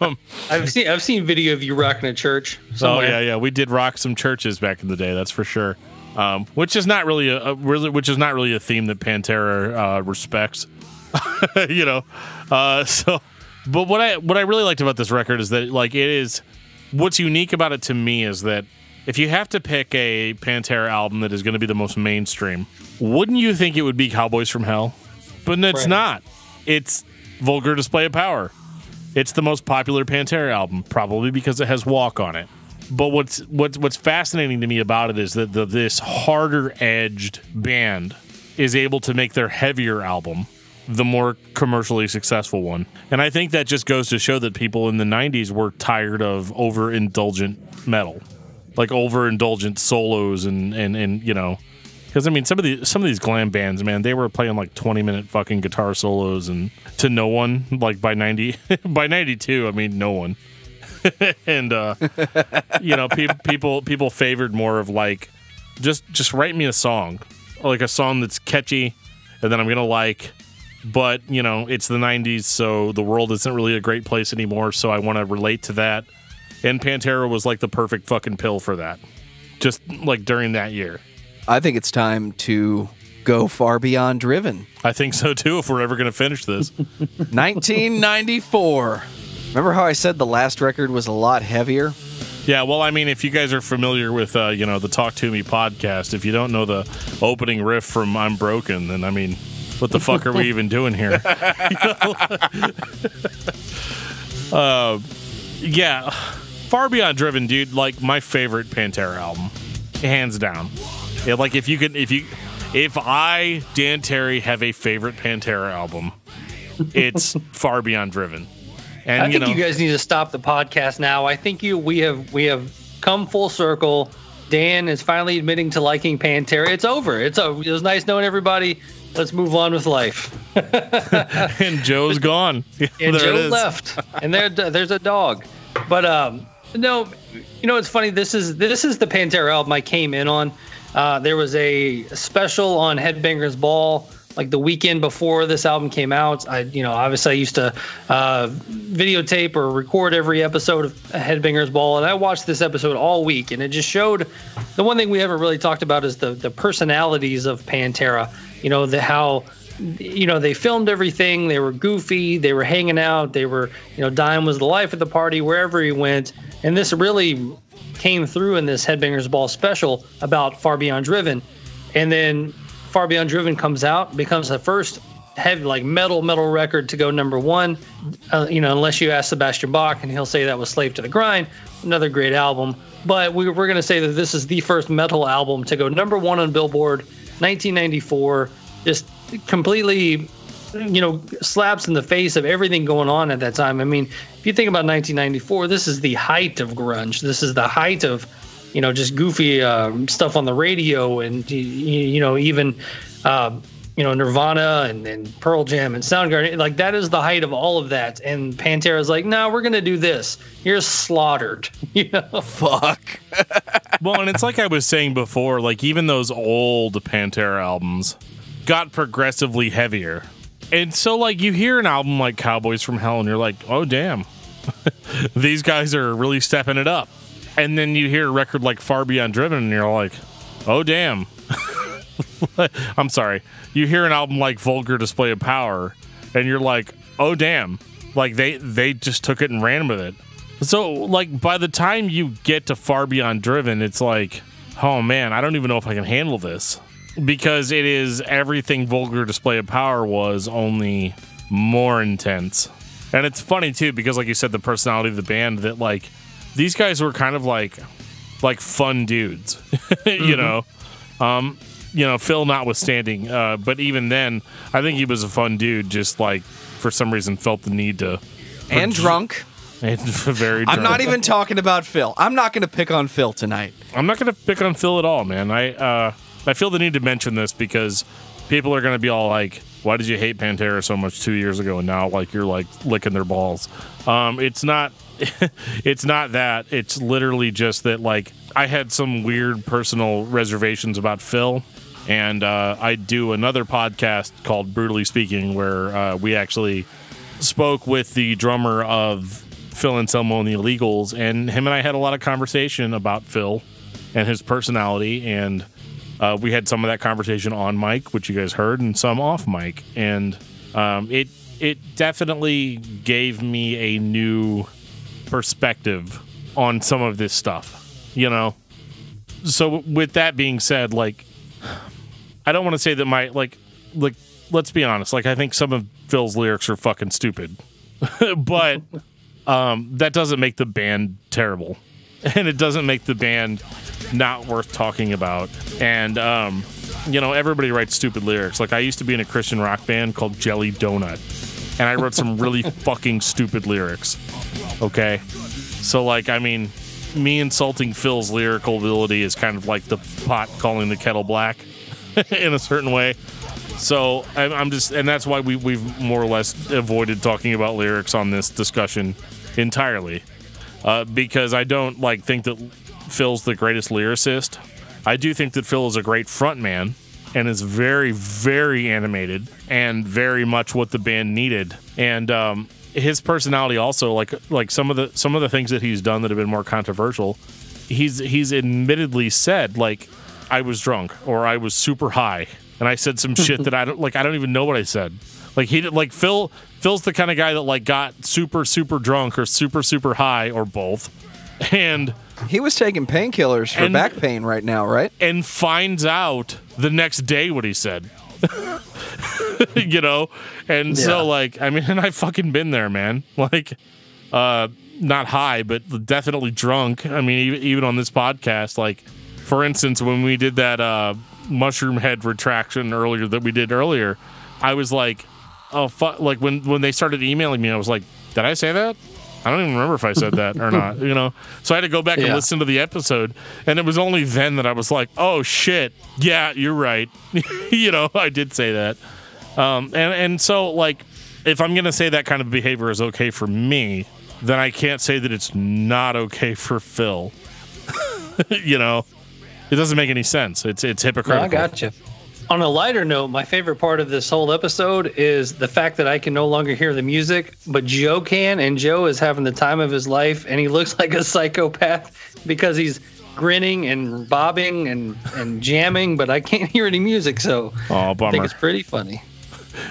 (laughs) I've seen I've seen video of you rocking a church. oh yeah, yeah. We did rock some churches back in the day. That's for sure. Um, which is not really a, a really, which is not really a theme that Pantera uh, respects. (laughs) you know. Uh, so, but what I what I really liked about this record is that like it is what's unique about it to me is that if you have to pick a Pantera album that is going to be the most mainstream, wouldn't you think it would be Cowboys from Hell? But it's Right. not. It's Vulgar Display of Power. It's the most popular Pantera album, probably because it has Walk on it. But what's what's what's fascinating to me about it is that the, this harder edged band is able to make their heavier album the more commercially successful one. And I think that just goes to show that people in the 90s were tired of overindulgent metal. Like overindulgent solos and and and you know, because I mean, some of the some of these glam bands, man, they were playing like twenty minute fucking guitar solos and to no one. Like by ninety, (laughs) by ninety two, I mean, no one. (laughs) and uh, you know, pe- people people favored more of like, just just write me a song, like a song that's catchy, and then I'm gonna like. But you know, it's the '90s, so the world isn't really a great place anymore. So I want to relate to that. And Pantera was like the perfect fucking pill for that. Just like during that year. I think it's time to go far beyond driven. I think so too. If we're ever going to finish this, (laughs) 1994. Remember how I said the last record was a lot heavier? yeah. Well, I mean, if you guys are familiar with, uh, you know, the Talk Toomey podcast, if you don't know the opening riff from "I'm Broken," then I mean, what the fuck are we (laughs) even doing here? (laughs) uh, yeah, far beyond driven, dude. Like my favorite Pantera album, hands down. Yeah, like if you could, if you, if I Dan Terry have a favorite Pantera album, it's (laughs) Far Beyond Driven. And I you think know, you guys need to stop the podcast now. I think you we have we have come full circle. Dan is finally admitting to liking Pantera. It's over. It's over. It was nice knowing everybody. Let's move on with life. (laughs) and Joe's gone. (laughs) And there Joe left, and there there's a dog. But um, no, you know it's funny. This is this is the Pantera album I came in on. Uh, there was a special on Headbangers Ball like the weekend before this album came out. I you know obviously I used to uh, videotape or record every episode of Headbangers Ball, and I watched this episode all week, and it just showed the one thing we haven't really talked about is the the personalities of Pantera. You know the how you know they filmed everything they were goofy they were hanging out they were you know Dime was the life of the party wherever he went and this really came through in this headbangers ball special about far beyond driven. And then far beyond driven comes out becomes the first heavy like metal metal record to go number one. Uh, you know unless you ask sebastian bach and he'll say that was slave to the grind another great album. But we, we're going to say that this is the first metal album to go number one on billboard 1994 just completely you know slaps in the face of everything going on at that time. I mean if you think about 1994 this is the height of grunge. This is the height of you know just goofy uh, stuff on the radio and y- y- you know even uh, you know nirvana and, and pearl jam and soundgarden. Like that is the height of all of that. And pantera's like no we're gonna do this. You're slaughtered. (laughs) You know? Fuck. (laughs) Well, and it's like I was saying before, like even those old Pantera albums got progressively heavier. And so like you hear an album like Cowboys from Hell and you're like, "Oh damn. (laughs) These guys are really stepping it up." And then you hear a record like Far Beyond Driven and you're like, "Oh damn." (laughs) I'm sorry. You hear an album like Vulgar Display of Power and you're like, "Oh damn." Like they they just took it and ran with it. So, like, by the time you get to Far Beyond Driven, it's like, oh man, I don't even know if I can handle this. Because it is everything Vulgar Display of Power was, only more intense. And it's funny, too, because, like you said, the personality of the band, that, like, these guys were kind of like, like fun dudes, (laughs) you know? Um, you know, Phil notwithstanding. Uh, but even then, I think he was a fun dude, just like, for some reason, felt the need to. And drunk. And (laughs) very I'm not even talking about Phil. I'm not going to pick on Phil tonight. I'm not going to pick on Phil at all, man. I uh, I feel the need to mention this because people are going to be all like, "Why did you hate Pantera so much two years ago?" And now, like, you're like licking their balls. Um, it's not. (laughs) it's not that. It's literally just that, like, I had some weird personal reservations about Phil, and uh, I do another podcast called Brutally Speaking, where uh, we actually spoke with the drummer of Phil Anselmo and the Illegals, and him and I had a lot of conversation about Phil and his personality, and uh, we had some of that conversation on mic, which you guys heard, and some off mic, and um, it it definitely gave me a new perspective on some of this stuff, you know. So with that being said, like I don't want to say that my like like let's be honest, like I think some of Phil's lyrics are fucking stupid, (laughs) but um, that doesn't make the band terrible, (laughs) and it doesn't make the band not worth talking about. And um, you know, everybody writes stupid lyrics. Like I used to be in a Christian rock band called Jelly Donut, and I wrote some really (laughs) fucking stupid lyrics. Okay, so like I mean, me insulting Phil's lyrical ability is kind of like the pot calling the kettle black (laughs) in a certain way. So I'm, I'm just, and that's why we, we've more or less avoided talking about lyrics on this discussion entirely, uh, because I don't like think that Phil's the greatest lyricist. I do think that Phil is a great frontman and is very, very animated and very much what the band needed. And um, his personality also, like like some of the some of the things that he's done that have been more controversial, he's he's admittedly said like I was drunk or I was super high and I said some shit (laughs) that I don't like. I don't even know what I said. Like he did, like Phil. Phil's the kind of guy that like got super super drunk or super super high or both, and He was taking painkillers for And- back pain right now, right? and finds out the next day what he said. (laughs) you know, and Yeah. so like I mean, (laughs) and I've fucking been there, man. Like, uh, not high, but definitely drunk. I mean, even on this podcast, like for instance, when we did that uh, Mushroomhead retraction earlier that we did earlier, I was like, oh fuck! Like when when they started emailing me, I was like, did I say that? I don't even remember if I said that or (laughs) not. You know, so I had to go back and listen to the episode, and it was only then that I was like, oh shit, yeah, you're right. (laughs) you know, I did say that. Um, and and so like, if I'm gonna say that kind of behavior is okay for me, then I can't say that it's not okay for Phil. (laughs) you know, it doesn't make any sense. It's it's No, hypocritical. I got you. On a lighter note, my favorite part of this whole episode is the fact that I can no longer hear the music, but Joe can, and Joe is having the time of his life, and he looks (laughs) like a psychopath because he's grinning and bobbing and, and jamming, but I can't hear any music, so Oh, I think it's pretty funny.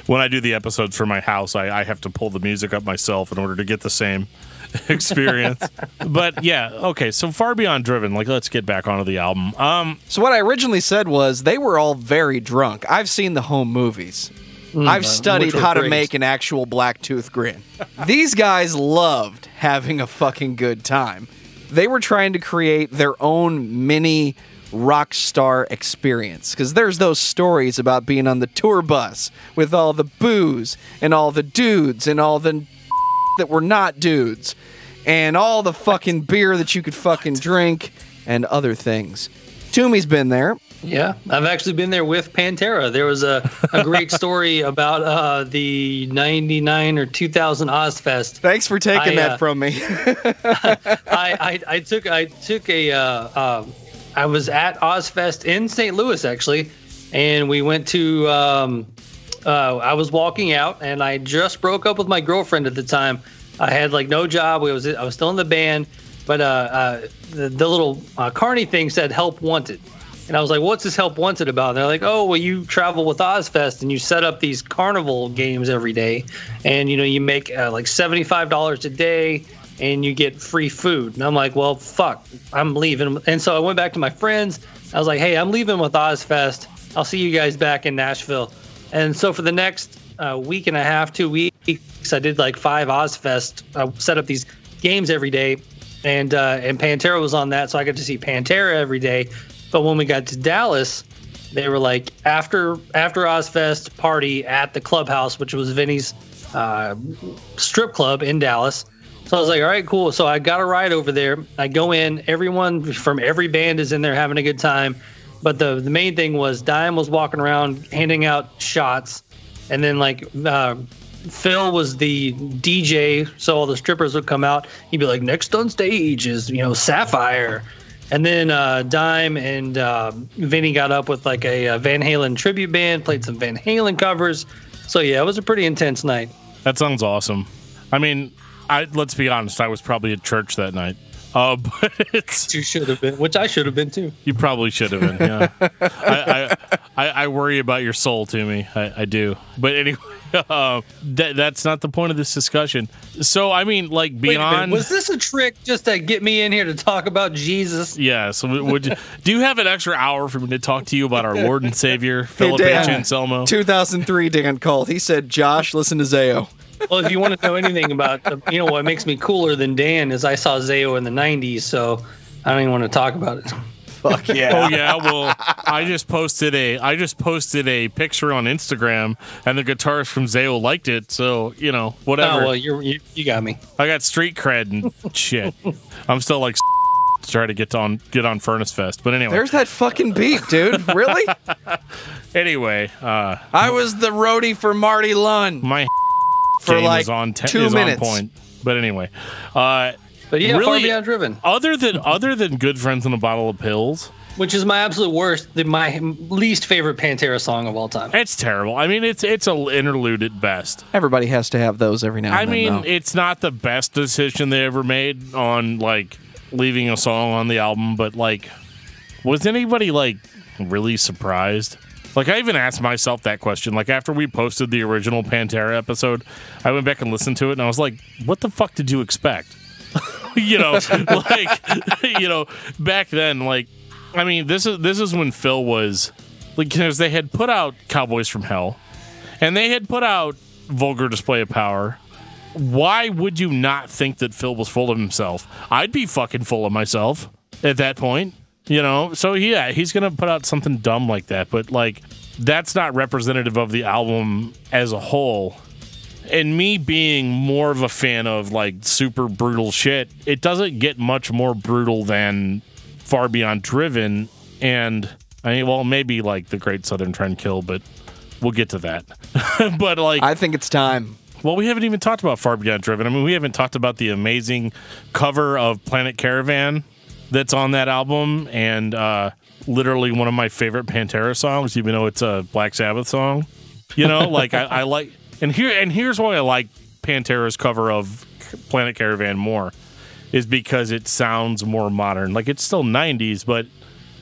When I do the episodes for my house, I, I have to pull the music up myself in order to get the same (laughs) experience. but yeah, okay. So far beyond driven. Like, let's get back onto the album. Um, So what I originally said was they were all very drunk. I've seen the home movies. I've uh, studied which were how to great. make an actual black tooth grin. These guys loved having a fucking good time. They were trying to create their own mini rock star experience because there's those stories about being on the tour bus with all the booze and all the dudes and all the that were not dudes and all the fucking beer that you could fucking drink and other things. Toomey's been there. Yeah, I've actually been there with Pantera. There was a, a great (laughs) story about uh, the 99 or 2000 Ozzfest. Thanks for taking I, that uh, from me. (laughs) I, I, I took I took a uh, um, I was at Ozzfest in St. Louis actually, and we went to. Um, uh, I was walking out, and I just broke up with my girlfriend at the time. I had like no job. We was I was still in the band, but uh, uh, the, the little uh, Carney thing said "Help Wanted," and I was like, "What's this Help Wanted about?" And they're like, "Oh, well, you travel with Ozzfest, and you set up these carnival games every day, and you know you make uh, like seventy five dollars a day." and you get free food. And I'm like, well, fuck, I'm leaving. And so I went back to my friends. I was like, hey, I'm leaving with Ozzfest. I'll see you guys back in Nashville. And so for the next uh, week and a half, two weeks, I did like five Ozzfest. I set up these games every day, and uh, and Pantera was on that, so I got to see Pantera every day. But when we got to Dallas, they were like after after Ozzfest party at the clubhouse, which was Vinnie's uh, strip club in Dallas. So I was like, all right, cool. So I got a ride over there. I go in. Everyone from every band is in there having a good time. But the the main thing was Dime was walking around handing out shots, and then like uh, Phil was the DJ, so all the strippers would come out. He'd be like, next on stage is you know Sapphire, and then uh, Dime and uh, Vinnie got up with like a, uh Van Halen tribute band, played some Van Halen covers. So yeah, it was a pretty intense night. that sounds awesome. I mean, I let's be honest. I was probably at church that night. Uh, (laughs) but it's You should have been, which I should have been too. you probably should have been. Yeah, (laughs) I, I, I I worry about your soul Toomey. I, I do. But anyway, (laughs) uh, that that's not the point of this discussion. So I mean, like Wait a beyond. was this a trick just to get me in here to talk about Jesus? yeah. So would- would you, do you have an extra hour for me to talk to you about our Lord and Savior Philip H. Dan. Anselmo? 2003 Dan called. He said, "Josh, listen to Zao." Well, if you want to know anything about, you know, what makes me cooler than Dan is I saw Zao in the '90s, so I don't even want to talk about it. Fuck (laughs) yeah. Oh yeah, well, I just posted a I just posted a picture on Instagram, and the guitarist from Zao liked it. So you know, whatever. Oh whatever. well, you're, you you got me. I got street cred and (laughs) shit. I'm still like to (laughs) try to get on get on Furnace Fest, but anyway, There's that fucking beat, dude. Really? anyway, uh, I was the roadie for Marty Lunn. my For game like is on te- two is minutes. on point. But anyway, uh, But yeah, far Really? beyond driven, other than other than Good Friends and a Bottle of Pills, which is my absolute worst, the, my least favorite Pantera song of all time. it's terrible. I mean, it's it's a interlude at best. Everybody has to have those every now and I then. mean, though. it's not the best decision they ever made on like leaving a song on the album, but like, was anybody like really surprised? Like, I even asked myself that question. Like, after we posted the original Pantera episode, I went back and listened to it, and I was like, "What the fuck did you expect?" (laughs) you know, (laughs) like, you know, back then, like, I mean, this is this is when Phil was like, because they had put out Cowboys from Hell, and they had put out Vulgar Display of Power why would you not think that Phil was full of himself? I'd be fucking full of myself at that point, you know? So, yeah, he's going to put out something dumb like that, but like, that's not representative of the album as a whole. And me being more of a fan of like super brutal shit, it doesn't get much more brutal than Far Beyond Driven. And I mean, well, maybe like the Great Southern Trend Kill, but we'll get to that. (laughs) but like, I think it's time. well, we haven't even talked about Far Beyond Driven. I mean, we haven't talked about the amazing cover of Planet Caravan that's on that album, and uh, literally one of my favorite Pantera songs, even though it's a Black Sabbath song. You know, (laughs) like I, I like, and here and here's why I like Pantera's cover of Planet Caravan more, is because it sounds more modern. Like it's still '90s, but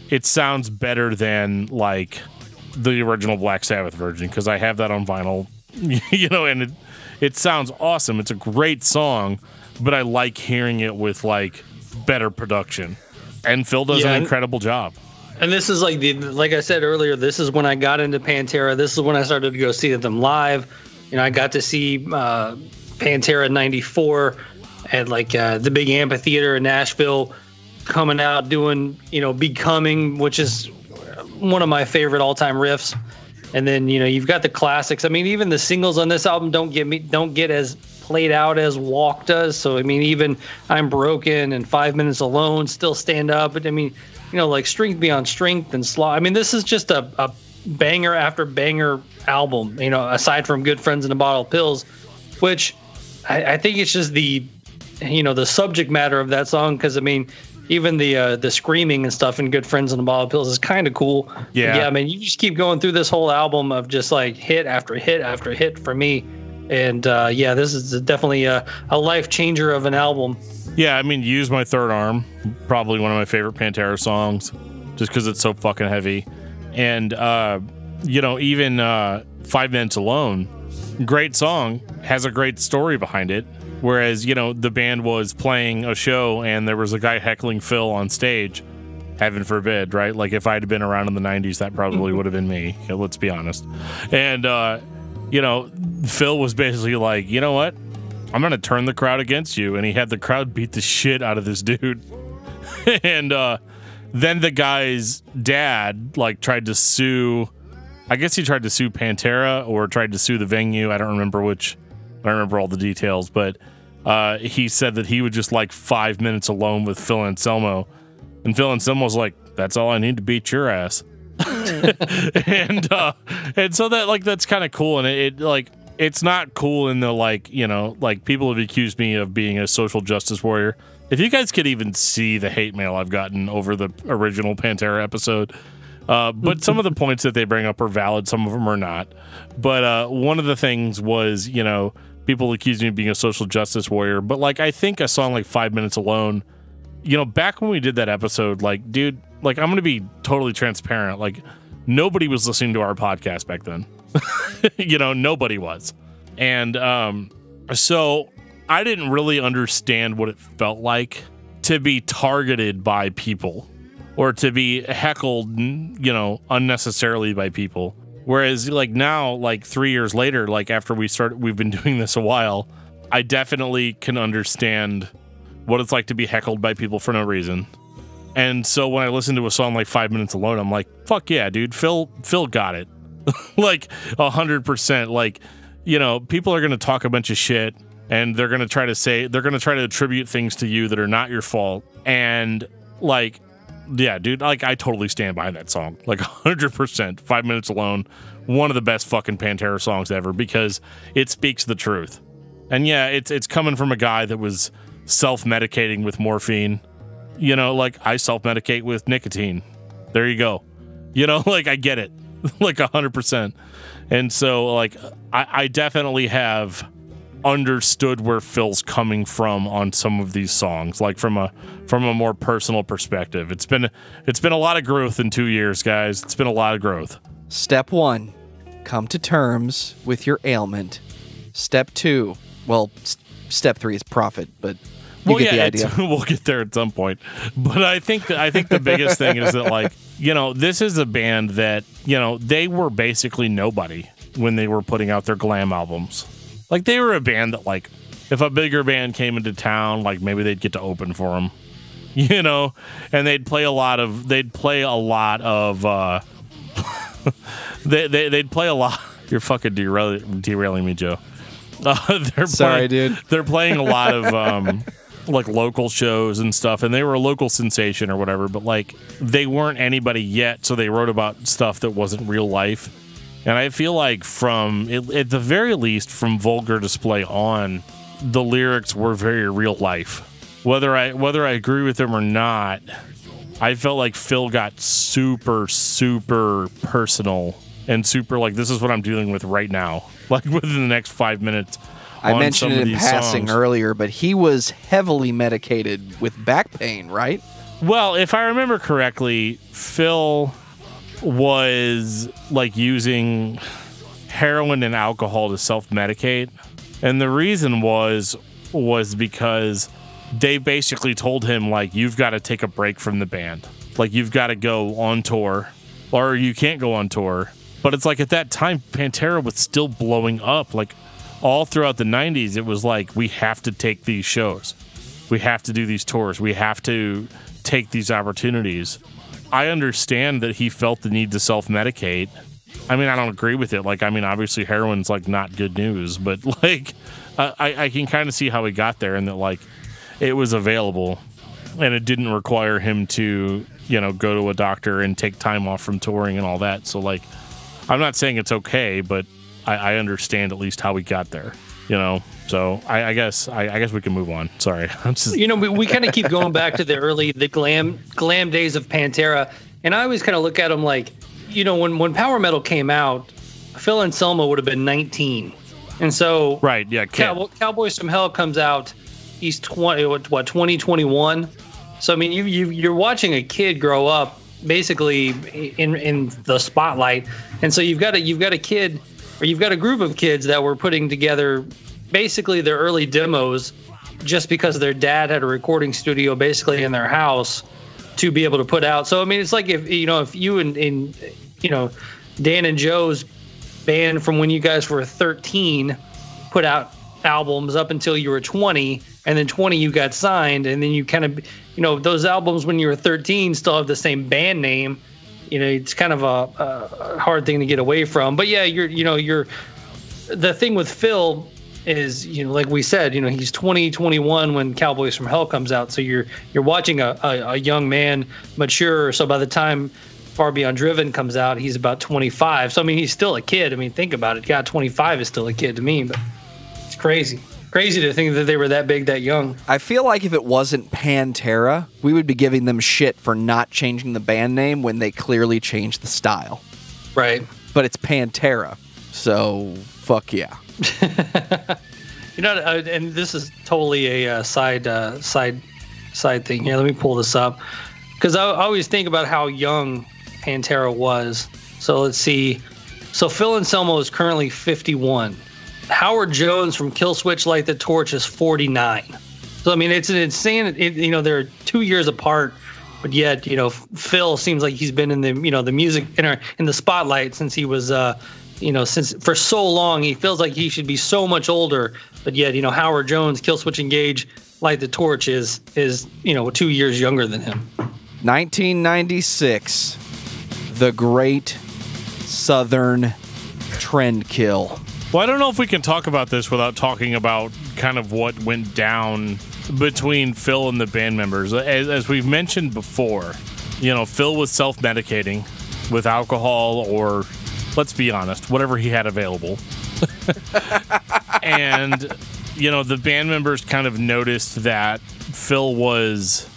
it sounds better than like the original Black Sabbath version because I have that on vinyl, (laughs) you know, and it it sounds awesome. It's a great song, but I like hearing it with like better production. And Phil does Yeah, an incredible job. And this is like the like I said earlier, this is when I got into Pantera. This is when I started to go see them live. You know, I got to see uh, Pantera '94 at like uh, the big amphitheater in Nashville, coming out doing you know "Becoming," which is one of my favorite all-time riffs. And then you know you've got the classics. I mean, even the singles on this album don't get me don't get as played out as Walk does. So I mean, even I'm Broken and Five Minutes Alone still stand up. But I mean, you know, like Strength Beyond Strength and Slaw. I mean, this is just a, a banger after banger album. You know, aside from Good Friends and a Bottle of Pills, which I, I think it's just the you know the subject matter of that song because I mean. Even the uh, the screaming and stuff in "Good Friends and a Bottle of Pills" is kind of cool. Yeah. yeah. I mean, you just keep going through this whole album of just like hit after hit after hit for me, and uh, yeah, this is definitely a, a life changer of an album. Yeah, I mean, Use My Third Arm, probably one of my favorite Pantera songs, just because it's so fucking heavy. And, uh, you know, even uh, Five Minutes Alone, great song, has a great story behind it. Whereas, you know, the band was playing a show and there was a guy heckling Phil on stage. Heaven forbid, right? Like if I'd been around in the 90s, that probably (laughs) would have been me. Let's be honest. And, uh, you know, Phil was basically like, you know what? I'm going to turn the crowd against you. And he had the crowd beat the shit out of this dude. (laughs) and uh, then the guy's dad, like, tried to sue. I guess he tried to sue Pantera or tried to sue the venue. I don't remember which. I don't remember all the details, but uh, he said that he would just like five minutes alone with Phil Anselmo. And Phil Anselmo was like, that's all I need to beat your ass. (laughs) and uh, and so that like that's kind of cool and it, it like it's not cool in the like you know like people have accused me of being a social justice warrior. If you guys could even see the hate mail i've gotten over the original pantera episode uh, but some of the points that they bring up are valid some of them are not. But uh, one of the things was you know people accuse me of being a social justice warrior but like i think a song like five minutes alone. You know, back when we did that episode, like, dude, like, I'm going to be totally transparent. Like, nobody was listening to our podcast back then. (laughs) you know, nobody was. And um, so I didn't really understand what it felt like to be targeted by people or to be heckled, you know, unnecessarily by people. Whereas, like, now, like, three years later, like, after we started, we've been (laughs) doing this a while, I definitely can understand what it's like to be heckled by people for no reason. And so when I listen to a song like Five Minutes Alone, I'm like, fuck yeah, dude, Phil, Phil got it. (laughs) like a hundred percent. Like, you know, people are gonna talk a bunch of shit and they're gonna try to say they're gonna try to attribute things to you that are not your fault. And like, yeah, dude, like I totally stand by that song. Like hundred percent. Five Minutes Alone, one of the best fucking Pantera songs ever because it speaks the truth. And yeah, it's it's coming from a guy that was self-medicating with morphine. You know, like I self-medicate with nicotine. There you go. You know, (laughs) like I get it. (laughs) like a hundred percent. And so like I, I definitely have understood where Phil's coming from on some of these songs, like from a from a more personal perspective. It's been it's been a lot of growth in two years, guys. It's been a lot of growth. Step one, come to terms with your ailment. Step two, well, step three is profit, but well, get yeah, the idea. (laughs) we'll get there at some point. But I think that, I think the biggest thing is that like you know this is a band that you know they were basically nobody when they were putting out their glam albums. Like they were a band that like if a bigger band came into town, like maybe they'd get to open for them, (laughs) you know, and they'd play a lot of they'd play a lot of uh (laughs) they, they they'd play a lot. You're fucking derailing, derailing me, Joe. Uh, they're Sorry, playing- dude. They're playing a lot of um, like local shows and stuff, and they were a local sensation or whatever. But like they weren't anybody yet, so they wrote about stuff that wasn't real life. And I feel like from at the very least, from Vulgar Display on, the lyrics were very real life. Whether I whether I agree with them or not, I felt like Phil got super, super personal and super like this is what I'm dealing with right now. (laughs) Like within the next five minutes. I mentioned it in passing songs. earlier, but he was heavily medicated with back pain, right? Well, if I remember correctly, Phil was like using heroin and alcohol to self-medicate. And the reason was was because they basically told him like you've got to take a break from the band. Like you've got to go on tour or you can't go on tour. But it's like at that time Pantera was still blowing up like all throughout the 90s it was like we have to take these shows. We have to do these tours. We have to take these opportunities. I understand that he felt the need to self-medicate. I mean i don't agree with it. Like i mean obviously heroin's like not good news but (laughs) like i, I- I can kind of see how he got there and that like it was available and it didn't require him to you know go to a doctor and take time off from touring and all that. So like i'm not saying it's okay but i, I understand at least how we got there you know? So i, I guess I, I guess we can move on. Sorry. (laughs) I'm just you know, we, we kind of keep going back to the early, the glam, glam days of Pantera, and I always kind of look at them like, you know, when when power metal came out, Phil Anselmo would have been 19, and so right yeah. Cow- Cowboys from Hell comes out, he's 20, what, 2021 20, So I mean, you you you're watching a kid grow up basically in in the spotlight, and so you've got a you've got a kid or you've got a group of kids that were putting together basically their early demos just because their dad had a recording studio basically in their house to be able to put out. So I mean, it's like if you know if you and, you know Dan and Joe's band from when you guys were 13 put out albums up until you were 20 and then 20 you got signed and then you kind of you know those albums when you were 13 still have the same band name you know it's kind of a, a hard thing to get away from. But yeah you're you know you're the thing with phil is you know like we said you know he's 20 21 when cowboys from hell comes out. So you're you're watching a, a, a young man mature. So by the time far beyond driven comes out he's about 25 so i mean he's still a kid. I mean think about it. God 25 is still a kid to me but it's crazy crazy to think that they were that big that young I feel like if it wasn't Pantera, we would be giving them shit for not changing the band name when they clearly changed the style. right But it's Pantera, so fuck yeah. (laughs) you know uh, and this is totally a uh, side uh, side side thing here. Let me pull this up because I, I always think about how young Pantera was. So let's see. So Phil Anselmo is currently 51. Howard Jones from Killswitch Light the Torch is 49. So I mean, it's an insane. It, you know, they're two years apart, but yet you know, Phil seems like he's been in the you know the music in, our, in the spotlight since he was uh, you know since for so long. He feels like he should be so much older, but yet you know Howard Jones, Killswitch Engage, Light the Torch is is you know two years younger than him. 1996, the Great Southern Trendkill. Well, I don't know if we can talk about this without talking about kind of what went down between Phil and the band members. As, as we've mentioned before, you know, Phil was self medicating with alcohol or, let's be honest, whatever he had available. (laughs) and, you know, the band members kind of noticed that Phil was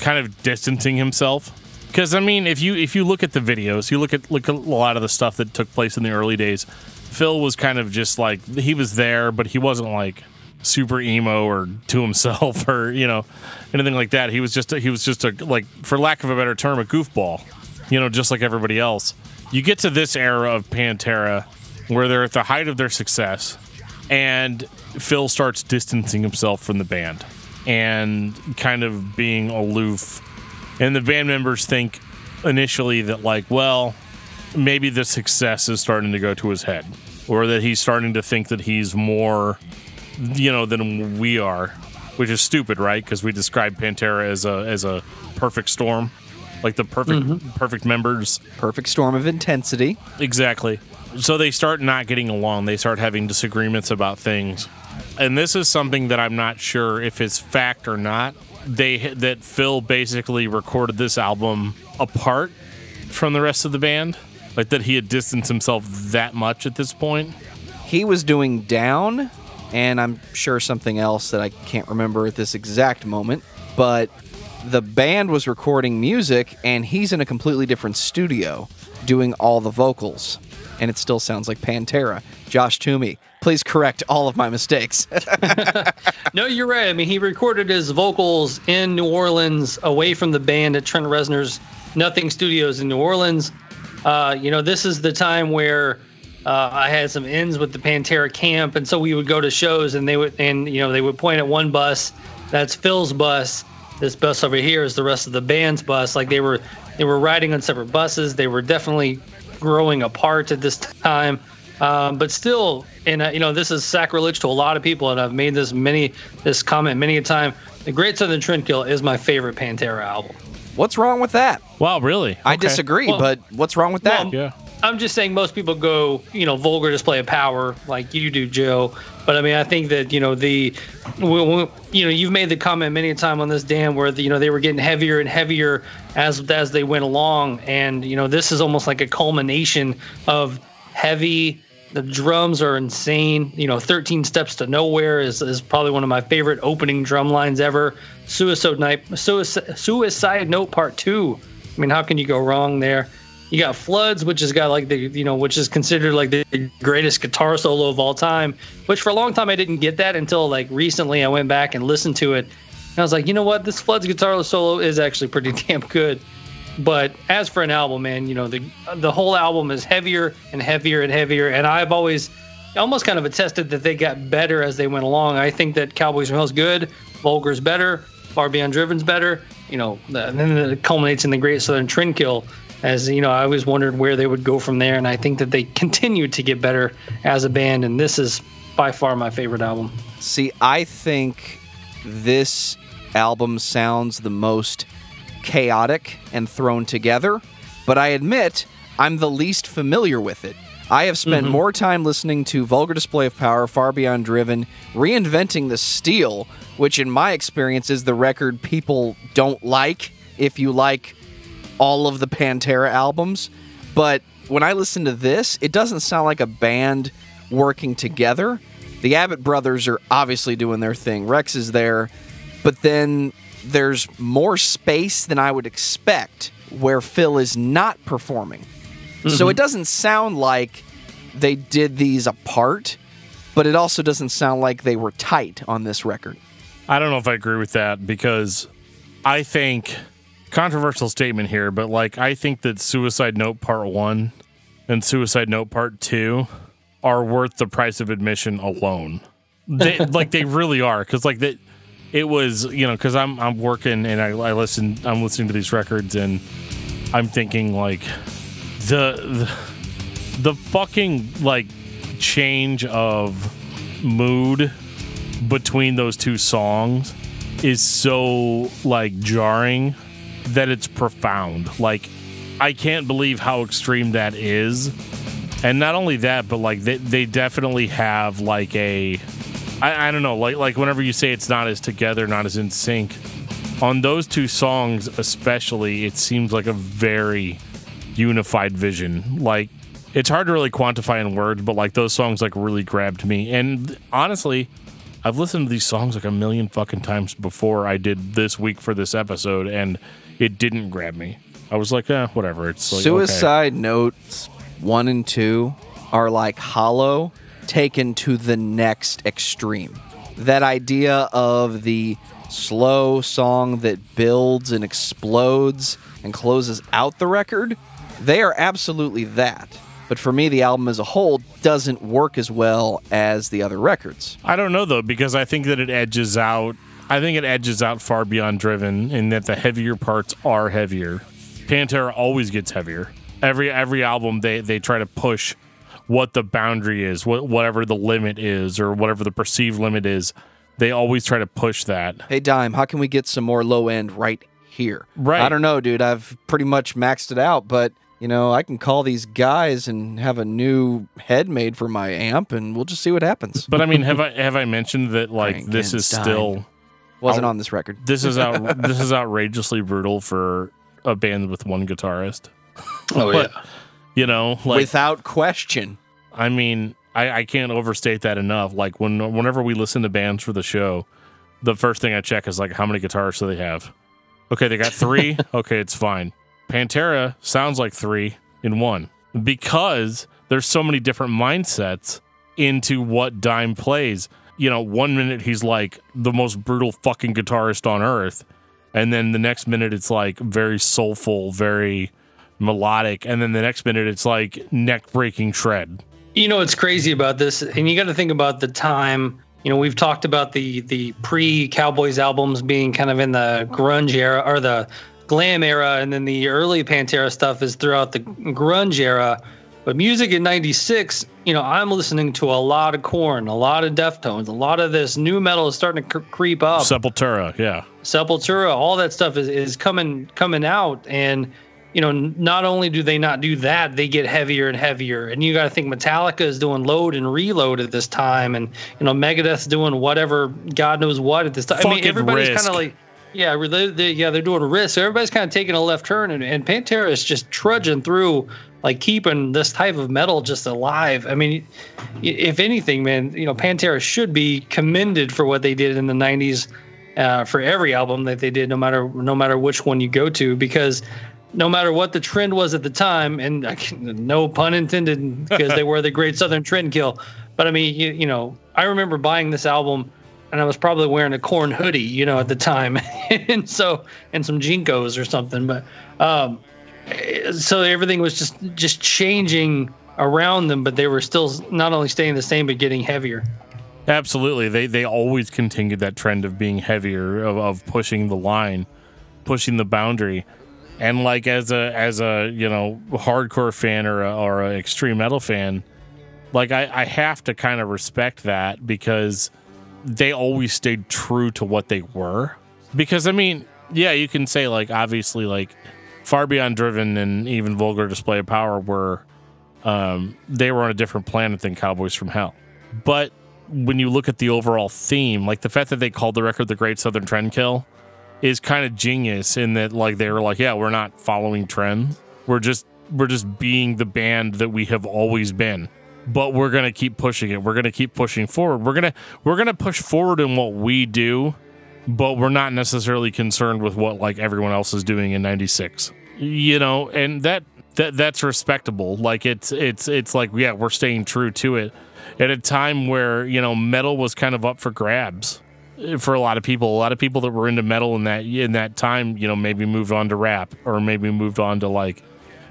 kind of distancing himself. Because I mean, if you if you look at the videos, you look at look at a lot of the stuff that took place in the early days. Phil was kind of just like he was there, but he wasn't like super emo or to himself (laughs) or you know anything like that. He was just a, he was just a like for lack of a better term, a goofball. You know, just like everybody else. You get to this era of Pantera where they're at the height of their success, and Phil starts distancing himself from the band and kind of being aloof. And the band members think initially that like, well, maybe the success is starting to go to his head or that he's starting to think that he's more you know than we are which is stupid right? Because we describe pantera as a as a perfect storm like the perfect mm-hmm. perfect members. Perfect storm of intensity. Exactly. So they start not getting along. They start having disagreements about things. And this is something that i'm not sure if it's fact or not. They that phil basically recorded this album apart from the rest of the band like that he had distanced himself that much at this point? He was doing down, and I'm sure something else that I can't remember at this exact moment, but the band was recording music, and he's in a completely different studio doing all the vocals. And it still sounds like Pantera. Josh Toomey, please correct all of my mistakes. (laughs) no, you're right. I mean, he recorded his vocals in New Orleans away from the band at Trent Reznor's Nothing Studios in New Orleans. Uh, you know, this is the time where uh, I had some ends with the Pantera camp, and so we would go to shows, and they would, and you know, they would point at one bus, that's Phil's bus. This bus over here is the rest of the band's bus. Like they were, they were riding on separate buses. They were definitely growing apart at this time. Um, but still, and uh, you know, this is sacrilege to a lot of people, and I've made this many, this comment many a time. The Great Southern Trendkill is my favorite Pantera album. What's wrong with that? Wow, really? Okay. I disagree, well, but what's wrong with that? Well, yeah. I'm just saying most people go, you know, vulgar display of power like you do, Joe. But I mean, I think that you know the, you know, you've made the comment many a time on this, Dan, where the, you know they were getting heavier and heavier as as they went along, and you know this is almost like a culmination of heavy the drums are insane. You know, 13 Steps to Nowhere is, is probably one of my favorite opening drum lines ever. Suicide Night, Suicide, Suicide Note Part 2. I mean, how can you go wrong there? You got Floods, which has got like the, you know, which is considered like the greatest guitar solo of all time, which for a long time I didn't get that until like recently I went back and listened to it. And I was like, you know what? This Floods guitar solo is actually pretty (laughs) damn good. But as for an album, man, you know the the whole album is heavier and heavier and heavier, and I've always almost kind of attested that they got better as they went along. I think that Cowboys from Hell's good, Vulgar's better, Far Beyond Driven's better. You know, and then it culminates in the Great Southern Trendkill. As you know, I always wondered where they would go from there, and I think that they continued to get better as a band. And this is by far my favorite album. See, I think this album sounds the most chaotic and thrown together, but I admit I'm the least familiar with it. I have spent mm-hmm. more time listening to Vulgar Display of Power, Far Beyond Driven, reinventing the steel, which in my experience is the record people don't like if you like all of the Pantera albums. But when I listen to this, it doesn't sound like a band working together. The Abbott brothers are obviously doing their thing. Rex is there, but then there's more space than I would expect where Phil is not performing. Mm-hmm. So it doesn't sound like they did these apart, but it also doesn't sound like they were tight on this record. I don't know if I agree with that because I think controversial statement here, but like I think that Suicide Note Part 1 and Suicide Note Part 2 are worth the price of admission alone. They, (laughs) like they really are cuz like that it was, you know, cuz I'm I'm working and I I listen I'm listening to these records and I'm thinking like the the, the fucking like change of mood between those two songs is so like jarring that it's profound. Like I can't believe how extreme that is. And not only that, but like they, they definitely have like a I, I don't know, like like whenever you say it's not as together, not as in sync, on those two songs especially, it seems like a very unified vision. Like it's hard to really quantify in words, but like those songs like really grabbed me. And honestly, I've listened to these songs like a million fucking times before I did this week for this episode, and it didn't grab me. I was like, eh, whatever. It's like, okay. Suicide Notes one and two are like hollow taken to the next extreme. That idea of the slow song that builds and explodes and closes out the record, they are absolutely that. But for me, the album as a whole doesn't work as well as the other records. I don't know though because I think that it edges out. I think it edges out far beyond Driven in that the heavier parts are heavier. Pantera always gets heavier. Every every album they they try to push what the boundary is, what whatever the limit is, or whatever the perceived limit is. They always try to push that. Hey, Dime, how can we get some more low end right here? Right. I don't know, dude. I've pretty much maxed it out, but you know, I can call these guys and have a new head made for my amp, and we'll just see what happens. But I mean, have I have I mentioned that like this is Frankenstein. still Wasn't I'll- on this record. this is out (laughs) this is outrageously brutal for a band with one guitarist. Oh But, You know, like Without question. I mean, I, I can't overstate that enough. Like when whenever we listen to bands for the show, the first thing I check is like how many guitars do they have? Okay, they got three. (laughs) okay, it's fine. Pantera sounds like three in one because there's so many different mindsets into what Dime plays. You know, one minute he's like the most brutal fucking guitarist on earth, and then the next minute it's like very soulful, very melodic, and then the next minute it's like neck breaking shred. You know what's crazy about this, and you got to think about the time. You know, we've talked about the the pre Cowboys albums being kind of in the grunge era or the glam era, and then the early Pantera stuff is throughout the grunge era. But music in '96, you know, I'm listening to a lot of Korn, a lot of Deftones, a lot of this nu metal is starting to cr- creep up. Sepultura, yeah. Sepultura, all that stuff is, is coming coming out, and you know, not only do they not do that, they get heavier and heavier. And you got to think Metallica is doing load and reload at this time, and you know, Megadeth's doing whatever God knows what at this time. I mean, everybody's kind of like. Yeah, they, they, yeah, they're doing a risk. So everybody's kind of taking a left turn, and, and Pantera is just trudging through, like keeping this type of metal just alive. I mean, if anything, man, you know, Pantera should be commended for what they did in the '90s uh, for every album that they did, no matter no matter which one you go to, because no matter what the trend was at the time, and can, no pun intended, because they were the Great Southern Trend Kill. But I mean, you, you know, I remember buying this album, and I was probably wearing a Korn hoodie, you know, at the time, (laughs) and so and some JNCOs or something. But um, so everything was just just changing around them, but they were still not only staying the same but getting heavier. Absolutely. They they always continued that trend of being heavier, of, of pushing the line, pushing the boundary. And like as a as a, you know, hardcore fan or a, or an extreme metal fan, like I, I have to kind of respect that because they always stayed true to what they were. Because I mean, yeah, you can say like obviously like Far Beyond Driven and even Vulgar Display of Power were um, they were on a different planet than Cowboys from Hell. But when you look at the overall theme, like the fact that they called the record the Great Southern Trend Kill is kind of genius in that like they were like, yeah, we're not following trends. We're just we're just being the band that we have always been. But we're gonna keep pushing it. We're gonna keep pushing forward. We're gonna we're gonna push forward in what we do, but we're not necessarily concerned with what like everyone else is doing in 96 you know and that that that's respectable like it's it's it's like yeah we're staying true to it at a time where you know metal was kind of up for grabs for a lot of people. A lot of people that were into metal in that in that time, you know, maybe moved on to rap or maybe moved on to like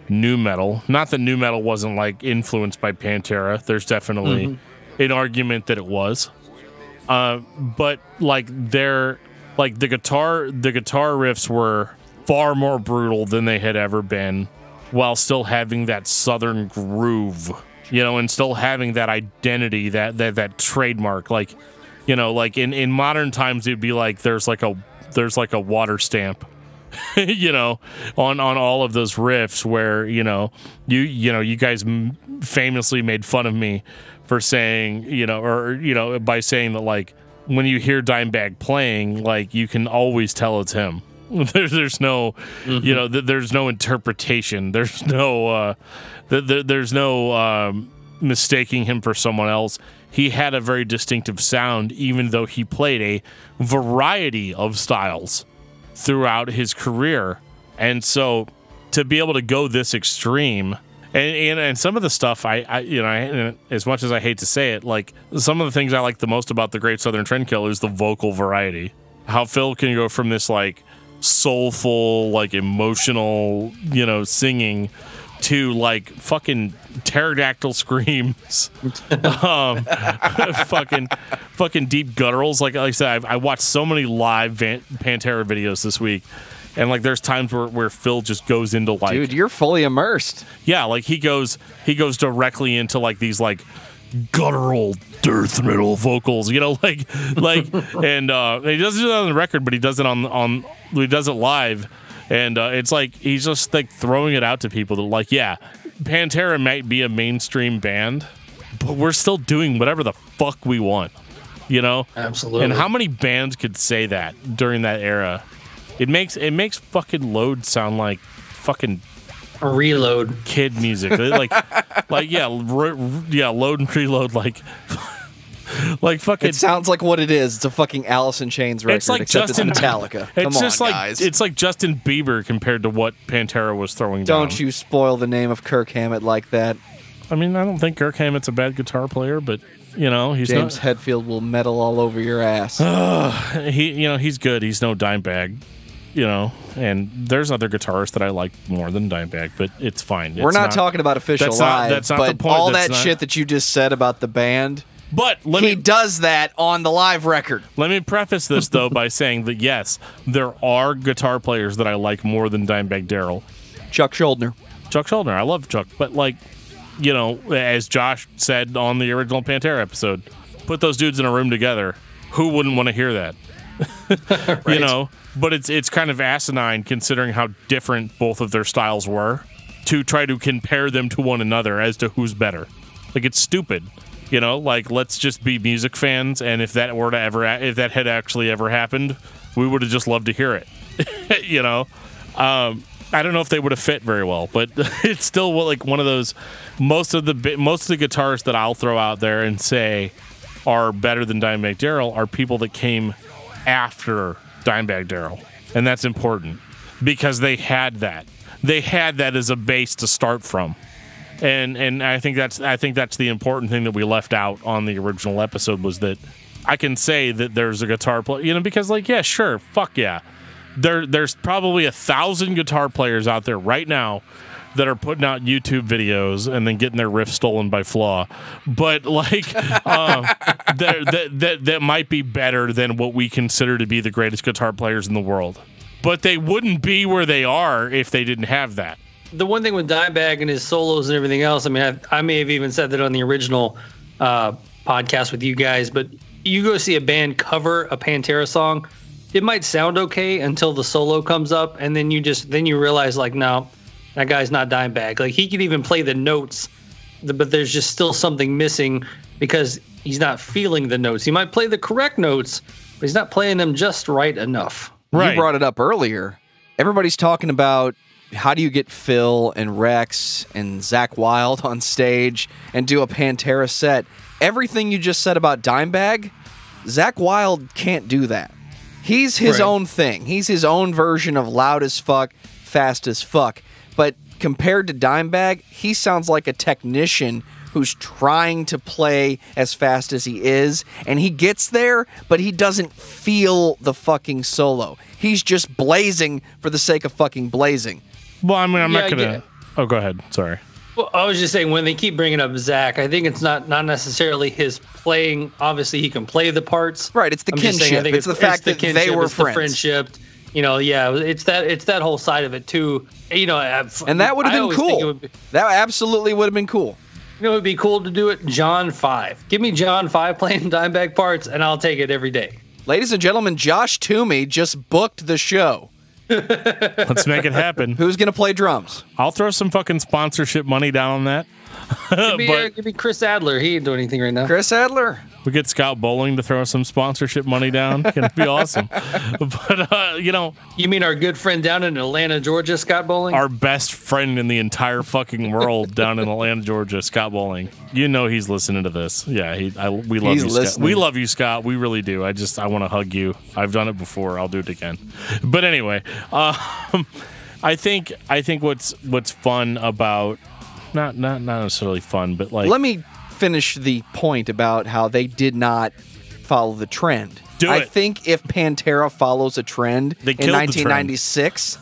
nu metal. Not that nu metal wasn't like influenced by Pantera. There's definitely mm-hmm. an argument that it was. Uh, but like they're like the guitar the guitar riffs were far more brutal than they had ever been while still having that southern groove you know and still having that identity that that, that trademark like you know like in in modern times it'd be like there's like a there's like a water stamp (laughs) you know on on all of those riffs where you know you you know you guys famously made fun of me for saying you know or you know by saying that like when you hear Dimebag playing, like you can always tell it's him. (laughs) There's there's no, mm-hmm. you know, th- there's no interpretation. There's no, uh, th- th- there's no um, mistaking him for someone else. He had a very distinctive sound, even though he played a variety of styles throughout his career. And so, to be able to go this extreme and, and, and some of the stuff I, I you know I, as much as I hate to say it like some of the things I like the most about the Great Southern Trendkill is the vocal variety how Phil can go from this like soulful like emotional you know singing to like fucking pterodactyl screams, (laughs) um, fucking fucking deep gutturals. Like, like I said, I, I watched so many live Van- Pantera videos this week, and like there's times where, where Phil just goes into like Dude, you're fully immersed. Yeah, like he goes he goes directly into like these like guttural death metal vocals, you know, (laughs) like like (laughs) and uh he doesn't do that on the record, but he does it on on he does it live. And uh, it's like he's just like throwing it out to people that like, yeah, Pantera might be a mainstream band, but we're still doing whatever the fuck we want. You know? Absolutely. And how many bands could say that during that era? It makes it makes fucking load sound like fucking a reload kid music. like like yeah, re, yeah, load and reload like (laughs) like fucking. It sounds like what it is. It's a fucking Alice in Chains record. It's like Justin it's Metallica. It's Come just on, like guys. it's like Justin Bieber compared to what Pantera was throwing Don't down. you spoil the name of Kirk Hammett like that. I mean, I don't think Kirk Hammett's a bad guitar player, but you know, he's James not, Hetfield will metal all over your ass. (sighs) he, you know, he's good. He's no Dimebag you know, and there's other guitarists that I like more than Dimebag, but it's fine. It's We're not, not, talking about official that's live, not, that's not but the point. all that's that shit that you just said about the band. But he me, does that on the live record. Let me preface this though by (laughs) saying that yes, there are guitar players that I like more than Dimebag Darrell. Chuck Schuldiner. Chuck Schuldiner, I love Chuck, but like, you know, as Josh said on the original Pantera episode, put those dudes in a room together. Who wouldn't want to hear that? (laughs) (laughs) right. You know, but it's it's kind of asinine considering how different both of their styles were to try to compare them to one another as to who's better. Like it's stupid. You know, like let's just be music fans and if that were to ever if that had actually ever happened, we would have just loved to hear it. (laughs) you know. Um, I don't know if they would have fit very well, but (laughs) it's still like one of those. Most of the most of the guitarists that I'll throw out there and say are better than Dimebag Darrell are people that came after Dimebag Darrell, and that's important because they had that. They had that as a base to start from, and and I think that's I think that's the important thing that we left out on the original episode was that I can say that there's a guitar player, you know, because like yeah, sure, fuck yeah, there there's probably a thousand guitar players out there right now that are putting out YouTube videos and then getting their riff stolen by Flaw, but like (laughs) um, that, that that that might be better than what we consider to be the greatest guitar players in the world. But they wouldn't be where they are if they didn't have that. The one thing with Dimebag and his solos and everything else, I mean, I, I may have even said that on the original uh, podcast with you guys, but you go see a band cover a Pantera song, it might sound okay until the solo comes up, and then you just then you realize like, no, that guy's not Dimebag. Like he could even play the notes, but there's just still something missing because he's not feeling the notes. He might play the correct notes, but he's not playing them just right enough. Right. You brought it up earlier. Everybody's talking about how do you get Phil and Rex and Zakk Wylde on stage and do a Pantera set? Everything you just said about Dimebag, Zakk Wylde can't do that. He's his right. own thing. He's his own version of loud as fuck, fast as fuck. But compared to Dimebag, he sounds like a technician who's trying to play as fast as he is, and he gets there, but he doesn't feel the fucking solo. He's just blazing for the sake of fucking blazing. Well, I mean, I'm Yeah, not gonna. yeah. Oh, go ahead. Sorry. Well, I was just saying when they keep bringing up Zakk, I think it's not not necessarily his playing. Obviously, he can play the parts. Right, it's the I'm just saying, I kinship. think It's the fact that they were it's the friends. friendship. You know, yeah, it's that it's that whole side of it too. You know, I've- And that would have been always think it cool. be- That absolutely would have been cool. You know, it would be cool to do it. John Five. Give me John Five (laughs) playing Dimebag parts, and I'll take it every day. Ladies and gentlemen, Josh Toomey just booked the show. Let's make it happen. (laughs) Who's going to play drums? I'll throw some fucking sponsorship money down on that. Give (laughs) me, uh, give me Chris Adler. He ain't doing anything right now. Chris Adler. we get Scott Bowling to throw some sponsorship money down. It'd be (laughs) awesome. But uh, you know, You mean our good friend down in Atlanta, Georgia, Scott Bowling? our best friend in the entire fucking world down in Atlanta, Georgia, Scott Bowling. You know he's listening to this. Yeah, he. I, we love He's you, Scott. We love you, Scott. We really do. I just I want to hug you. I've done it before. I'll do it again. But anyway, (laughs) um, I think I think what's what's fun about not not not necessarily fun, but like Let me finish the point about how they did not follow the trend. Do I it. think if Pantera follows a trend in killed the trend. 1996,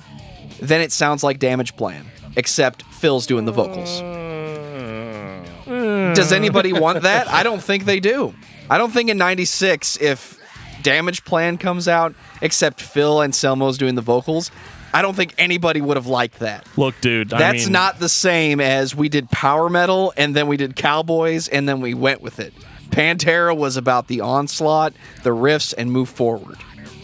then it sounds like Damage Plan, except Phil's doing the vocals. Mm. Does anybody (laughs) want that? I don't think they do. I don't think in 96 if Damage Plan comes out except Phil Anselmo's doing the vocals, I don't think anybody would have liked that. look, dude. I That's mean, not the same as we did power metal and then we did cowboys and then we went with it. Pantera was about the onslaught, the riffs, and move forward.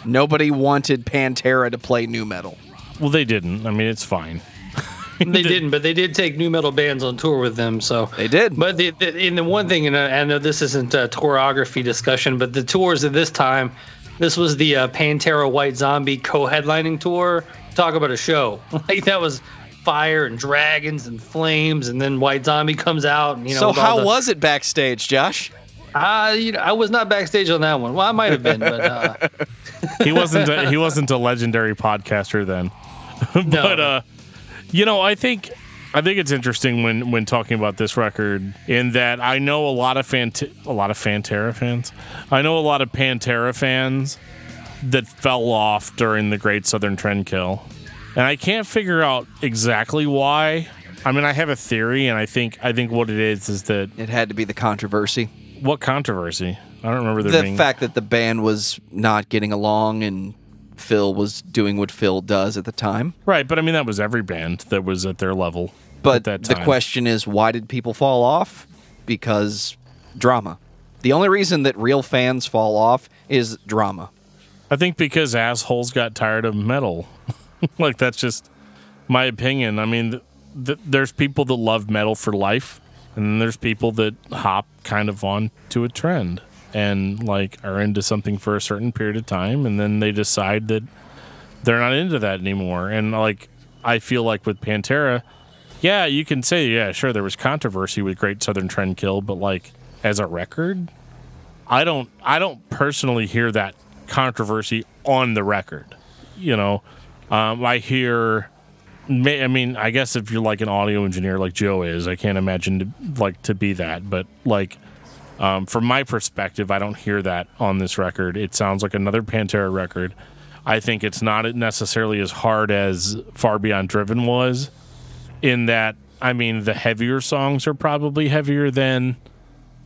Nobody wanted Pantera to play nu metal. Well, they didn't. I mean, it's fine. (laughs) they didn't, but they did take nu metal bands on tour with them. So They did. But the, the, in the one thing, and I I know this isn't a tourography discussion, but the tours at this time, this was the uh, Pantera White Zombie co-headlining tour. Talk about a show! (laughs) Like that was fire and dragons and flames, and then White Zombie comes out. And, you know, so how the- was it backstage, Josh? Uh, you know, I was not backstage on that one. Well, I might have been, but uh, (laughs) He wasn't. A, he wasn't a legendary podcaster then. (laughs) no. but uh you know i think i think it's interesting when when talking about this record in that i know a lot of fan a lot of fantera fans i know a lot of pantera fans that fell off during the great southern trend kill and i can't figure out exactly why i mean i have a theory and i think i think what it is is that It had to be the controversy. what controversy i don't remember there The being fact that the band was not getting along and Phil was doing what Phil does at the time. right but i mean that was every band that was at their level at But that the time. question is, why did people fall off? Because drama. The only reason that real fans fall off is drama. I think because assholes got tired of metal. (laughs) like that's just my opinion. I mean, th- th- there's people that love metal for life, and there's people that hop kind of on to a trend and like are into something for a certain period of time, and then they decide that they're not into that anymore. And like I feel like with Pantera, yeah, you can say yeah, sure, there was controversy with Great Southern Trend Kill, but like as a record, I don't I don't personally hear that controversy on the record. You know, um, I hear. I mean, I guess if you're like an audio engineer like Joe is, I can't imagine to, like to be that. But like, um, from my perspective, I don't hear that on this record. It sounds like another Pantera record. I think it's not necessarily as hard as Far Beyond Driven was, in that I mean the heavier songs are probably heavier than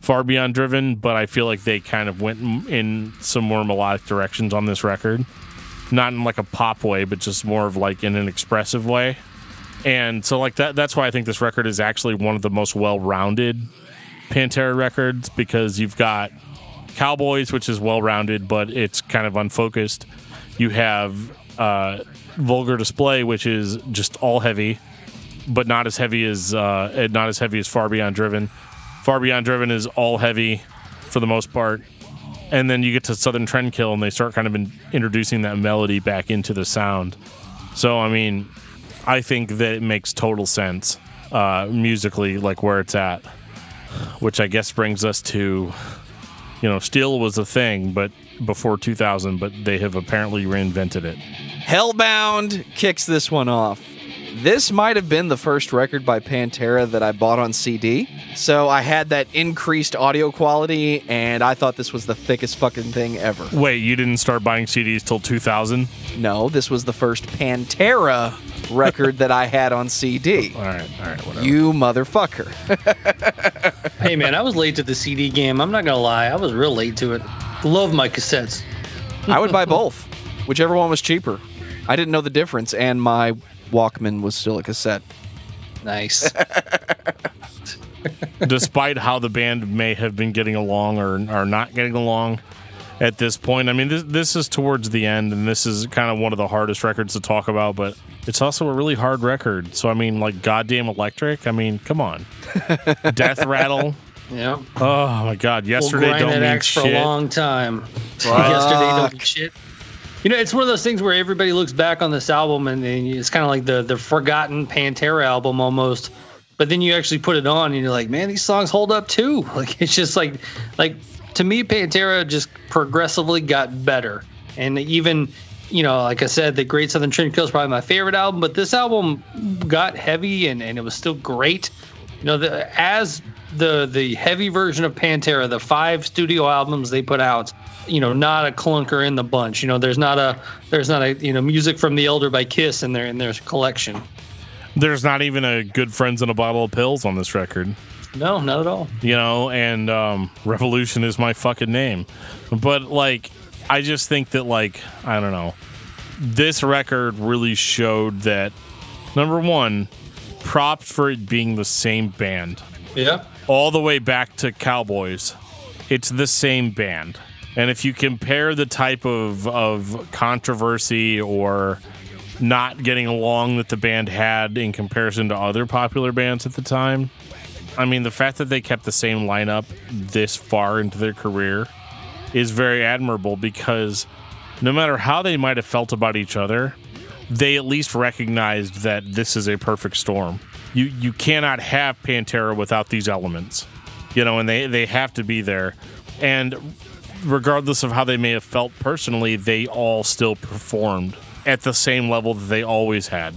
Far Beyond Driven, but I feel like they kind of went in- some more melodic directions on this record. Not in like a pop way, but just more of like in an expressive way. And so like that that's why I think this record is actually one of the most well-rounded Pantera records because you've got Cowboys, which is well-rounded, but it's kind of unfocused. You have uh, Vulgar Display, which is just all heavy, but not as heavy as uh, not as heavy as Far Beyond Driven. Far Beyond Driven is all heavy for the most part. And then you get to Southern Trendkill and they start kind of in, introducing that melody back into the sound. So, I mean, I think that it makes total sense uh, musically, like where it's at. Which I guess brings us to, you know, steel was a thing, but before 2000, but they have apparently reinvented it. Hellbound kicks this one off. This might have been the first record by Pantera that I bought on CD. So I had that increased audio quality, and I thought this was the thickest fucking thing ever. Wait, you didn't start buying CDs till 2000? No, this was the first Pantera record that I had on CD. (laughs) All right, all right, whatever. You motherfucker. (laughs) Hey man, I was late to the CD game. I'm not gonna lie, I was real late to it. Love my cassettes. I would buy (laughs) both, whichever one was cheaper. I didn't know the difference, and my Walkman was still a cassette. Nice. (laughs) Despite how the band may have been getting along or, or not getting along at this point, I mean, this, this is towards the end, and this is kind of one of the hardest records to talk about, but it's also a really hard record. So, I mean, like, Goddamn Electric, I mean, come on. (laughs) Death Rattle. yeah. Oh, my God. We'll Yesterday grind don't that mean axe for a long time. (laughs) Yesterday don't mean shit. You know, it's one of those things where everybody looks back on this album and, and it's kind of like the the forgotten Pantera album almost. But then you actually put it on and you're like, man, these songs hold up too. (laughs) Like it's just like like to me, Pantera just progressively got better. And even, you know, like I said, the Great Southern Trend Kill is probably my favorite album, but this album got heavy and, and it was still great. You know, the, as the the heavy version of Pantera, the five studio albums they put out, you know, not a clunker in the bunch. You know, there's not a there's not a you know music from the Elder by Kiss in their in their collection. There's not even a Good Friends and a Bottle of Pills on this record. No, not at all. you know, and um, Revolution is my fucking name. But like, I just think that like I don't know, this record really showed that number one, props for it being the same band Yeah. all the way back to Cowboys. It's the same band. And if you compare the type of, of controversy or not getting along that the band had in comparison to other popular bands at the time, I mean, the fact that they kept the same lineup this far into their career is very admirable because no matter how they might have felt about each other, they at least recognized that this is a perfect storm. You you cannot have Pantera without these elements, you know, and they they have to be there. And regardless of how they may have felt personally, they all still performed at the same level that they always had.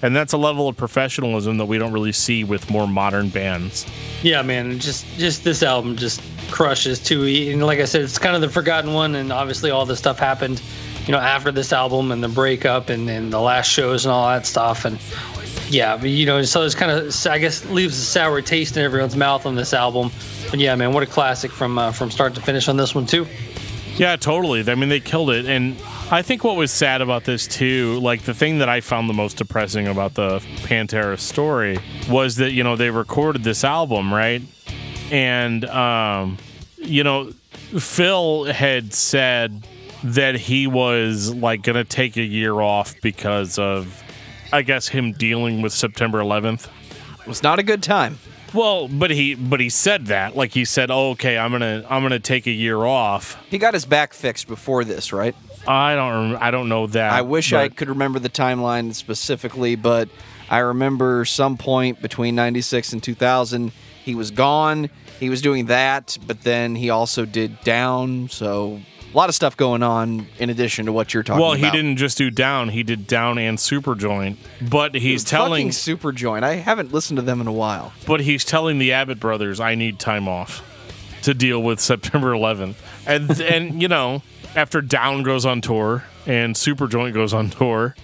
And that's a level of professionalism that we don't really see with more modern bands. Yeah, man. Just just this album just crushes too. And like I said, it's kind of the forgotten one, and obviously all this stuff happened, you know, after this album and the breakup and, and the last shows and all that stuff. And yeah, but you know, so it's kind of I guess leaves a sour taste in everyone's mouth on this album. But yeah, man, what a classic from uh, from start to finish on this one too. Yeah, totally. I mean, they killed it. And I think what was sad about this, too, like the thing that I found the most depressing about the Pantera story was that, you know, they recorded this album, right? And, um, you know, Phil had said that he was like going to take a year off because of, I guess, him dealing with September 11th. It was not a good time. Well, but he but he said that like he said, oh, "Okay, I'm gonna I'm gonna take a year off." He got his back fixed before this, right? I don't rem- I don't know that. I wish I could remember the timeline specifically, but I remember some point between 96 and 2000, he was gone. He was doing that, but then he also did Down. So a lot of stuff going on in addition to what you're talking Well, about. Well, he didn't just do down; he did down and super joint. But he's telling, Fucking Super Joint. I haven't listened to them in a while. but he's telling the Abbott brothers, "I need time off to deal with (laughs) September 11th." And and you know, after Down goes on tour and Super Joint goes on tour,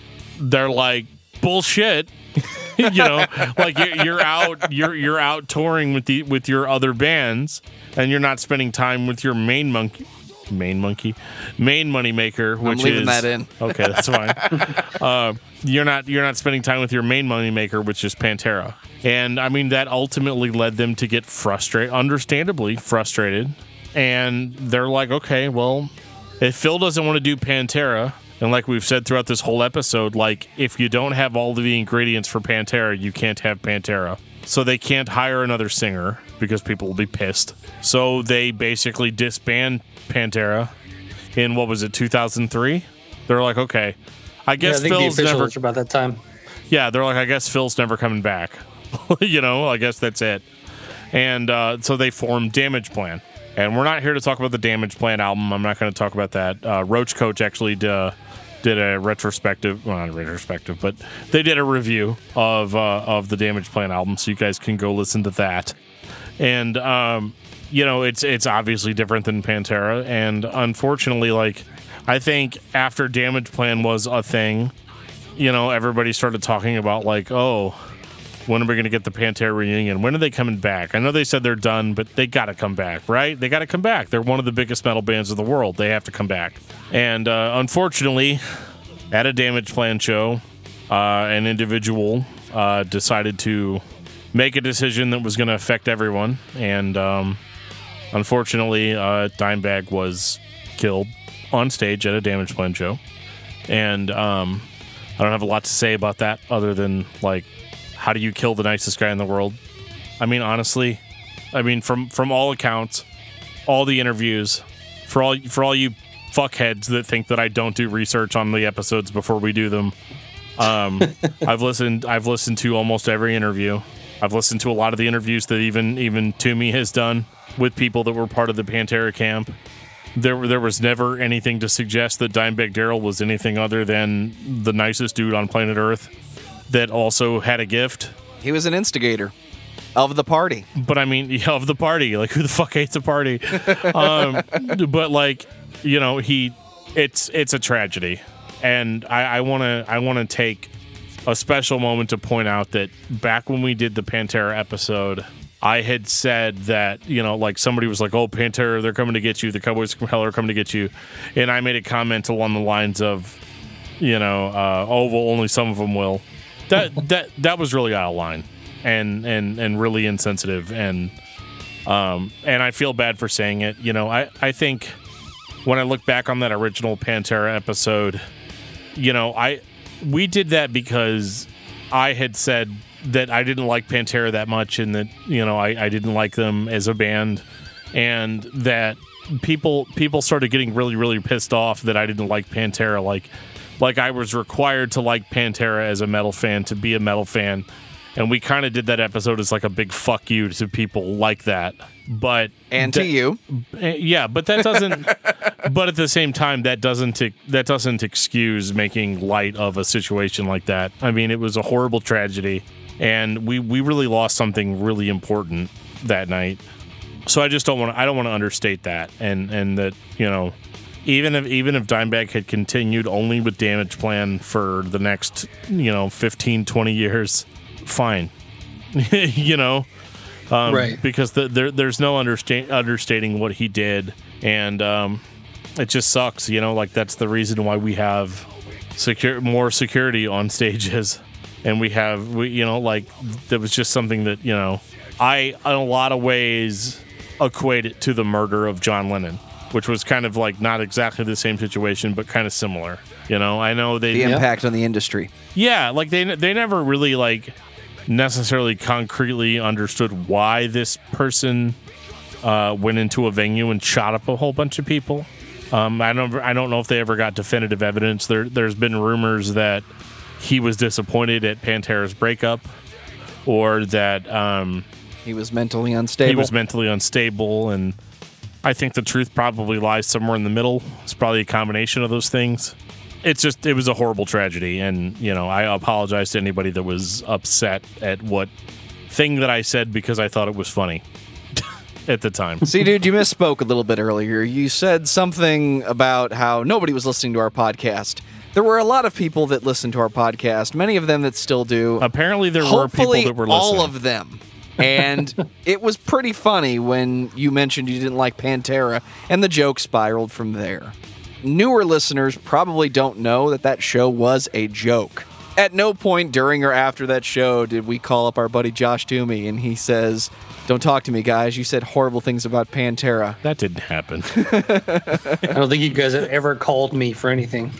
they're like, "Bullshit." (laughs) you know, like you're, you're out, you're you're out touring with the with your other bands, and you're not spending time with your main monkey, main monkey, main money maker, which leaving is that in. (laughs) Okay, that's fine. (laughs) uh, you're not you're not spending time with your main money maker, which is Pantera, and I mean that ultimately led them to get frustrated, understandably frustrated, and they're like, okay, well, if Phil doesn't want to do Pantera. And like we've said throughout this whole episode, like if you don't have all of the ingredients for Pantera, you can't have Pantera. So they can't hire another singer because people will be pissed. So they basically disband Pantera in what was it, 2003? They're like, okay, I Yeah, guess I think Phil's never. about that time. Yeah, they're like, I guess Phil's never coming back. (laughs) you know, I guess that's it. And uh, so they formed Damage Plan. And we're not here to talk about the Damage Plan album. I'm not going to talk about that. Uh, Roach Coach actually uh, did a retrospective, well, not a retrospective, but they did a review of uh, of the Damage Plan album, so you guys can go listen to that. And um, you know, it's it's obviously different than Pantera, and unfortunately, like I think after Damage Plan was a thing, you know, everybody started talking about like, oh, when are we going to get the Pantera reunion? When are they coming back? I know they said they're done, but they got to come back, right? They got to come back. They're one of the biggest metal bands of the world. They have to come back. And uh, unfortunately, at a Damage Plan show, uh, an individual uh, decided to make a decision that was going to affect everyone. And um, unfortunately, uh, Dimebag was killed on stage at a Damage Plan show. And um, I don't have a lot to say about that other than, like, how do you kill the nicest guy in the world? I mean, honestly, I mean, from from all accounts, all the interviews, for all for all you fuckheads that think that I don't do research on the episodes before we do them, um, (laughs) I've listened. I've listened to almost every interview. I've listened to a lot of the interviews that even even Toomey has done with people that were part of the Pantera camp. There, there was never anything to suggest that Dimebag Darrell was anything other than the nicest dude on planet Earth that also had a gift. He was an instigator of the party. But I mean, (laughs) yeah, of the party. Like, who the fuck hates a party? (laughs) um, but like, you know, he, it's it's a tragedy, and I want to I want to take a special moment to point out that back when we did the Pantera episode. I had said that, you know, like somebody was like, oh, Pantera, they're coming to get you. The Cowboys from Hell are coming to get you. And I made a comment along the lines of, you know, uh, oh, well, only some of them will that (laughs) that that was really out of line and and and really insensitive and um and I feel bad for saying it. You know, I I think when I look back on that original Pantera episode, you know, I we did that because I had said that I didn't like Pantera that much and that, you know, I, I didn't like them as a band and that people people started getting really, really pissed off that I didn't like Pantera. Like like I was required to like Pantera as a metal fan to be a metal fan. And we kind of did that episode as like a big fuck you to people like that. But and to you, eh, yeah. But that doesn't. (laughs) but at the same time, that doesn't that doesn't excuse making light of a situation like that. I mean, it was a horrible tragedy, and we we really lost something really important that night. So I just don't want to. I don't want to understate that, and and that you know even if even if Dimebag had continued only with Damage Plan for the next you know 15, 20 years, fine. (laughs) you know, um, right? Because the, there there's no understa- understating what he did, and um, it just sucks. You know, like that's the reason why we have secure more security on stages, (laughs) and we have we you know like that was just something that you know I in a lot of ways equate it to the murder of John Lennon which was kind of like not exactly the same situation, but kind of similar. You know, I know they the impact on the industry. Yeah, like they they never really like necessarily concretely understood why this person uh, went into a venue and shot up a whole bunch of people. Um, I don't I don't know if they ever got definitive evidence. There there's been rumors that he was disappointed at Pantera's breakup, or that um, he was mentally unstable. He was mentally unstable and I think the truth probably lies somewhere in the middle. It's probably a combination of those things. It's just it was a horrible tragedy, and you know I apologize to anybody that was upset at what thing that I said because I thought it was funny (laughs) at the time. See, dude, you misspoke a little bit earlier. You said something about how nobody was listening to our podcast. There were a lot of people that listened to our podcast, many of them that still do. Apparently, there Hopefully, were people that were listening. All of them and (laughs) it was pretty funny when you mentioned you didn't like Pantera, and the joke spiraled from there. Newer listeners probably don't know that that show was a joke. At no point during or after that show did we call up our buddy Josh Toomey and he says, Don't talk to me, guys. You said horrible things about Pantera. That didn't happen. (laughs) I don't think you guys have ever called me for anything.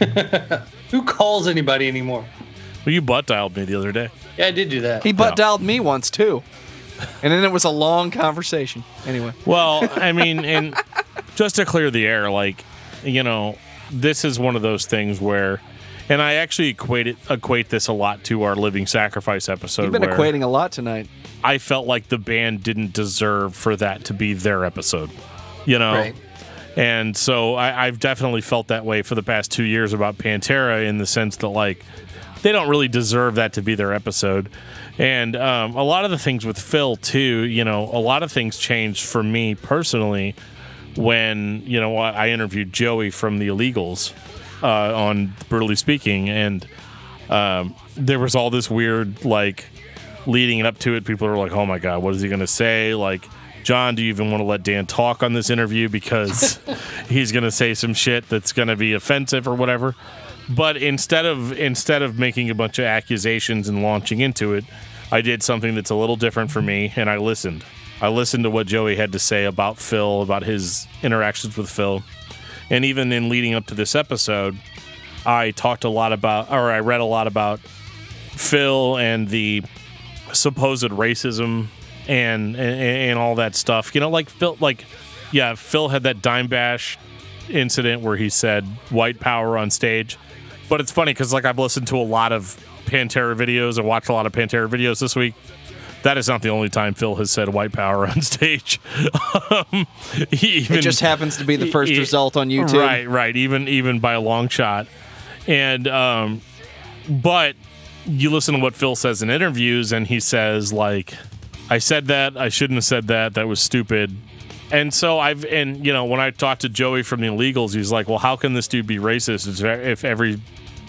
(laughs) Who calls anybody anymore? Well, you butt dialed me the other day. Yeah, I did do that. He butt dialed me once too. And then it was a long conversation. Anyway. Well, I mean, and just to clear the air, like, you know, this is one of those things where and I actually equate it, equate this a lot to our living sacrifice episode. You've been equating a lot tonight. I felt like the band didn't deserve for that to be their episode. You know, right. And so I, I've definitely felt that way for the past two years about Pantera in the sense that like they don't really deserve that to be their episode. And um, a lot of the things with Phil too, you know, a lot of things changed for me personally when you know I interviewed Joey from the Illegals uh, on Brutally Speaking, and um, there was all this weird like leading up to it. People were like, "Oh my god, what is he going to say?" Like. John, do you even want to let Dan talk on this interview because (laughs) he's going to say some shit that's going to be offensive or whatever? But instead of instead of making a bunch of accusations and launching into it, I did something that's a little different for me, and I listened. I listened to what Joey had to say about Phil, about his interactions with Phil. And even in leading up to this episode, I talked a lot about, or I read a lot about Phil and the supposed racism and, and, and all that stuff. You know, like Phil, like, yeah, Phil had that Dimebash incident where he said white power on stage. But it's funny because, like, I've listened to a lot of Pantera videos and watched a lot of Pantera videos this week. That is not the only time Phil has said white power on (laughs) stage. um, even, it just happens to be the first result on YouTube. Right, right. Even even by a long shot. And um, but you listen to what Phil says in interviews, and he says like, "I said that. I shouldn't have said that. That was stupid." And so I've and you know when I talked to Joey from the Illegals, he's like, "Well, how can this dude be racist if every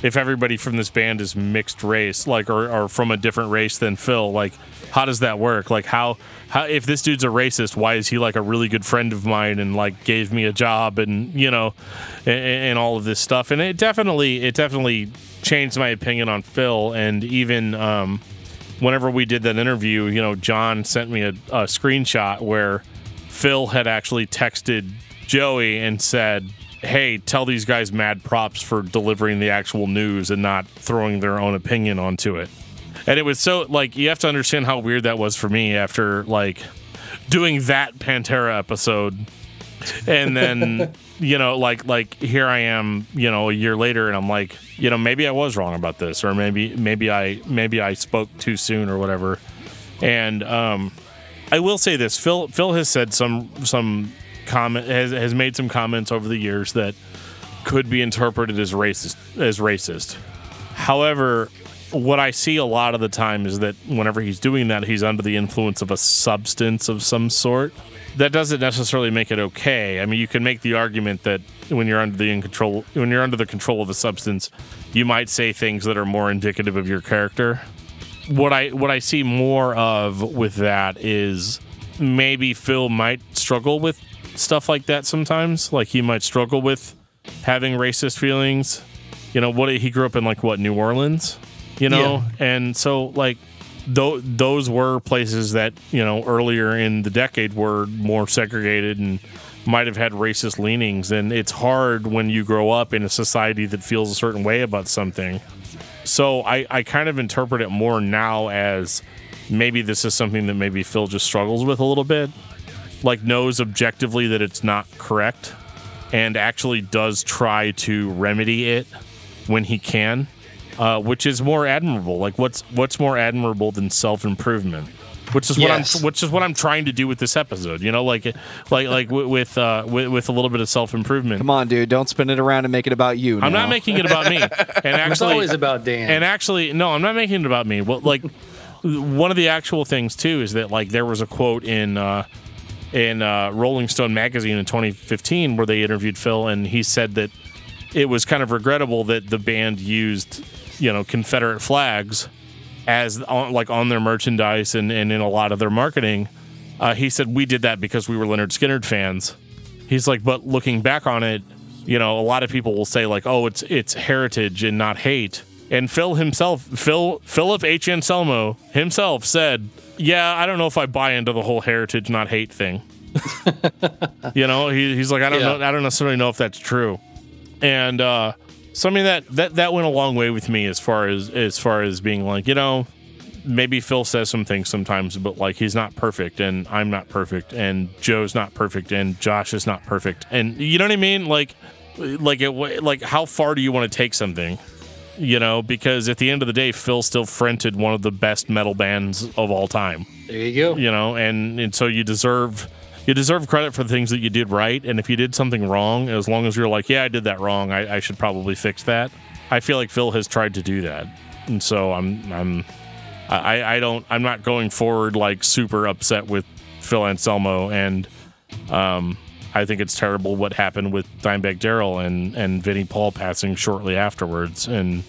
if everybody from this band is mixed race, like or, or from a different race than Phil, like how does that work? Like how how if this dude's a racist, why is he like a really good friend of mine and like gave me a job and you know and, and all of this stuff? And it definitely it definitely changed my opinion on Phil and even um, whenever we did that interview, you know, John sent me a, a screenshot where Phil had actually texted Joey and said hey, tell these guys mad props for delivering the actual news and not throwing their own opinion onto it. And it was so like you have to understand how weird that was for me after like doing that Pantera episode and then (laughs) you know like like here I am, you know, a year later and I'm like, you know, maybe I was wrong about this or maybe maybe I maybe I spoke too soon or whatever. And um I will say this, Phil Phil has said some some comment has, has made some comments over the years that could be interpreted as racist as racist. However, what I see a lot of the time is that whenever he's doing that, he's under the influence of a substance of some sort. That doesn't necessarily make it okay. I mean, you can make the argument that when you're under the control when you're under the control of a substance, you might say things that are more indicative of your character. What I what I see more of with that is maybe Phil might struggle with stuff like that sometimes. Like he might struggle with having racist feelings. You know, what he grew up in like what New Orleans, you know, yeah. and so like th- those were places that you know earlier in the decade were more segregated and might have had racist leanings. And it's hard when you grow up in a society that feels a certain way about something. So I, I kind of interpret it more now as maybe this is something that maybe Phil just struggles with a little bit like knows objectively that it's not correct and actually does try to remedy it when he can, uh, which is more admirable. Like what's what's more admirable than self improvement? Which is yes. what I'm which is what I'm trying to do with this episode. You know, like like like with uh, with, with a little bit of self improvement. Come on, dude! Don't spin it around and make it about you. I'm not making it about me. (laughs) And actually, it's always about Dan. And actually, no, I'm not making it about me. Well, like one of the actual things too is that like there was a quote in. Uh, in uh, Rolling Stone magazine in 2015 where they interviewed Phil, and he said that it was kind of regrettable that the band used, you know, Confederate flags as on, like on their merchandise and, and in a lot of their marketing. Uh, he said we did that because we were Lynyrd Skynyrd fans. He's like, but looking back on it, you know, a lot of people will say like, oh, it's it's heritage and not hate. And Phil himself, Phil Philip H. Anselmo himself said yeah, I don't know if I buy into the whole heritage not hate thing. (laughs) you know, he, he's like, I don't yeah. know, I don't necessarily know if that's true. And uh, so I mean that that that went a long way with me as far as as far as being like, you know, maybe Phil says some things sometimes, but like he's not perfect, and I'm not perfect, and Joe's not perfect, and Josh is not perfect, and you know what I mean? Like, like it, like how far do you want to take something? You know, because at the end of the day, Phil still fronted one of the best metal bands of all time. There you go. You know, and, and so you deserve you deserve credit for the things that you did right. And if you did something wrong, as long as you're like, yeah, I did that wrong, I, I should probably fix that. I feel like Phil has tried to do that, and so I'm I'm I, I don't I'm not going forward like super upset with Phil Anselmo, and um, I think it's terrible what happened with Dimebag Darrell and and Vinnie Paul passing shortly afterwards, and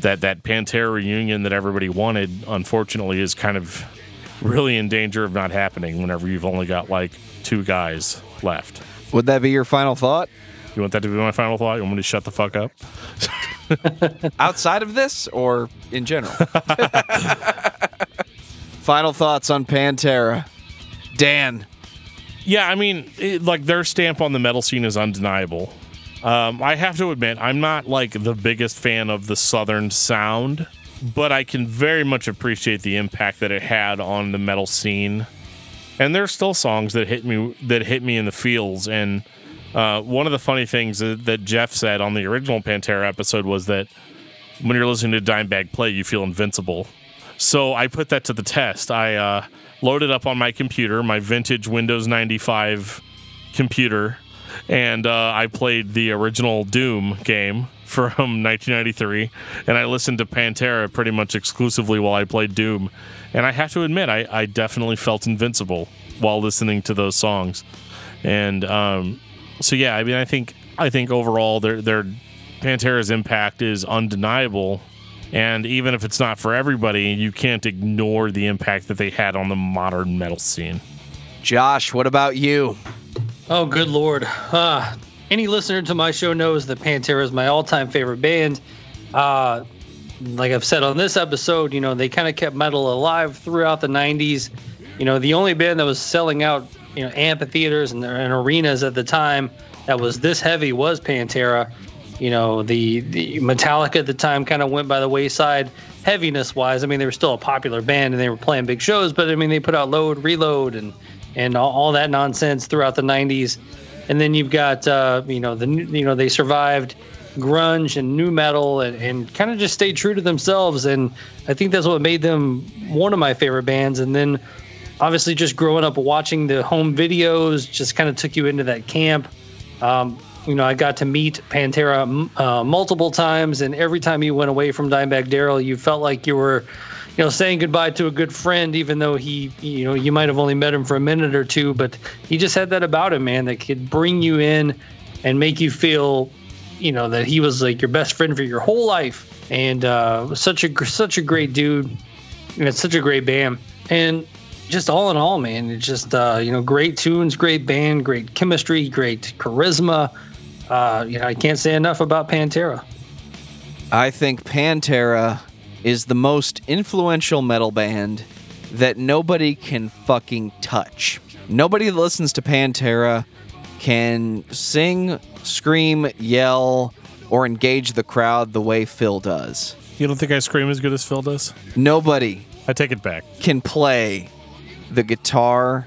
that that Pantera reunion that everybody wanted, unfortunately, is kind of really in danger of not happening whenever you've only got like two guys left. Would that be your final thought? You want that to be my final thought? You want me to shut the fuck up? (laughs) Outside of this or in general? (laughs) (laughs) final thoughts on Pantera. Dan. Yeah, I mean, it, like their stamp on the metal scene is undeniable. Um, I have to admit, I'm not like the biggest fan of the Southern sound, but I can very much appreciate the impact that it had on the metal scene. And there's still songs that hit me that hit me in the feels. And uh, one of the funny things that, that Geoff said on the original Pantera episode was that when you're listening to Dimebag play, you feel invincible. So I put that to the test. I uh, loaded up on my computer, my vintage Windows 95 computer, and uh, I played the original Doom game from (laughs) 1993, and I listened to Pantera pretty much exclusively while I played Doom. And I have to admit, I, I definitely felt invincible while listening to those songs. And um, so, yeah, I mean, I think I think overall, their their Pantera's impact is undeniable. And even if it's not for everybody, you can't ignore the impact that they had on the modern metal scene. Josh, what about you? Oh, good lord. Uh, any listener to my show knows that Pantera is my all-time favorite band. Uh, like I've said on this episode, you know, they kind of kept metal alive throughout the 90s. You know, the only band that was selling out, you know, amphitheaters and, and arenas at the time that was this heavy was Pantera. You know, the, the Metallica at the time kind of went by the wayside heaviness wise. I mean, they were still a popular band and they were playing big shows, but I mean, they put out Load, Reload, and and all, all that nonsense throughout the 90s. And then you've got, uh, you know, the you know they survived grunge and nu metal and, and kind of just stayed true to themselves. And I think that's what made them one of my favorite bands. And then obviously just growing up watching the home videos just kind of took you into that camp. Um, you know, I got to meet Pantera uh, multiple times, and every time you went away from Dimebag Darrell, you felt like you were, you know, saying goodbye to a good friend, even though he, you know, you might have only met him for a minute or two, but he just had that about him, man, that could bring you in and make you feel, you know, that he was like your best friend for your whole life, and uh, such a such a great dude, and it's such a great band, and just all in all, man, it's just uh, you know, great tunes, great band, great chemistry, great charisma. Uh, you know, I can't say enough about Pantera. I think Pantera is the most influential metal band that nobody can fucking touch. Nobody that listens to Pantera can sing, scream, yell, or engage the crowd the way Phil does. You don't think I scream as good as Phil does? Nobody I take it back. can play the guitar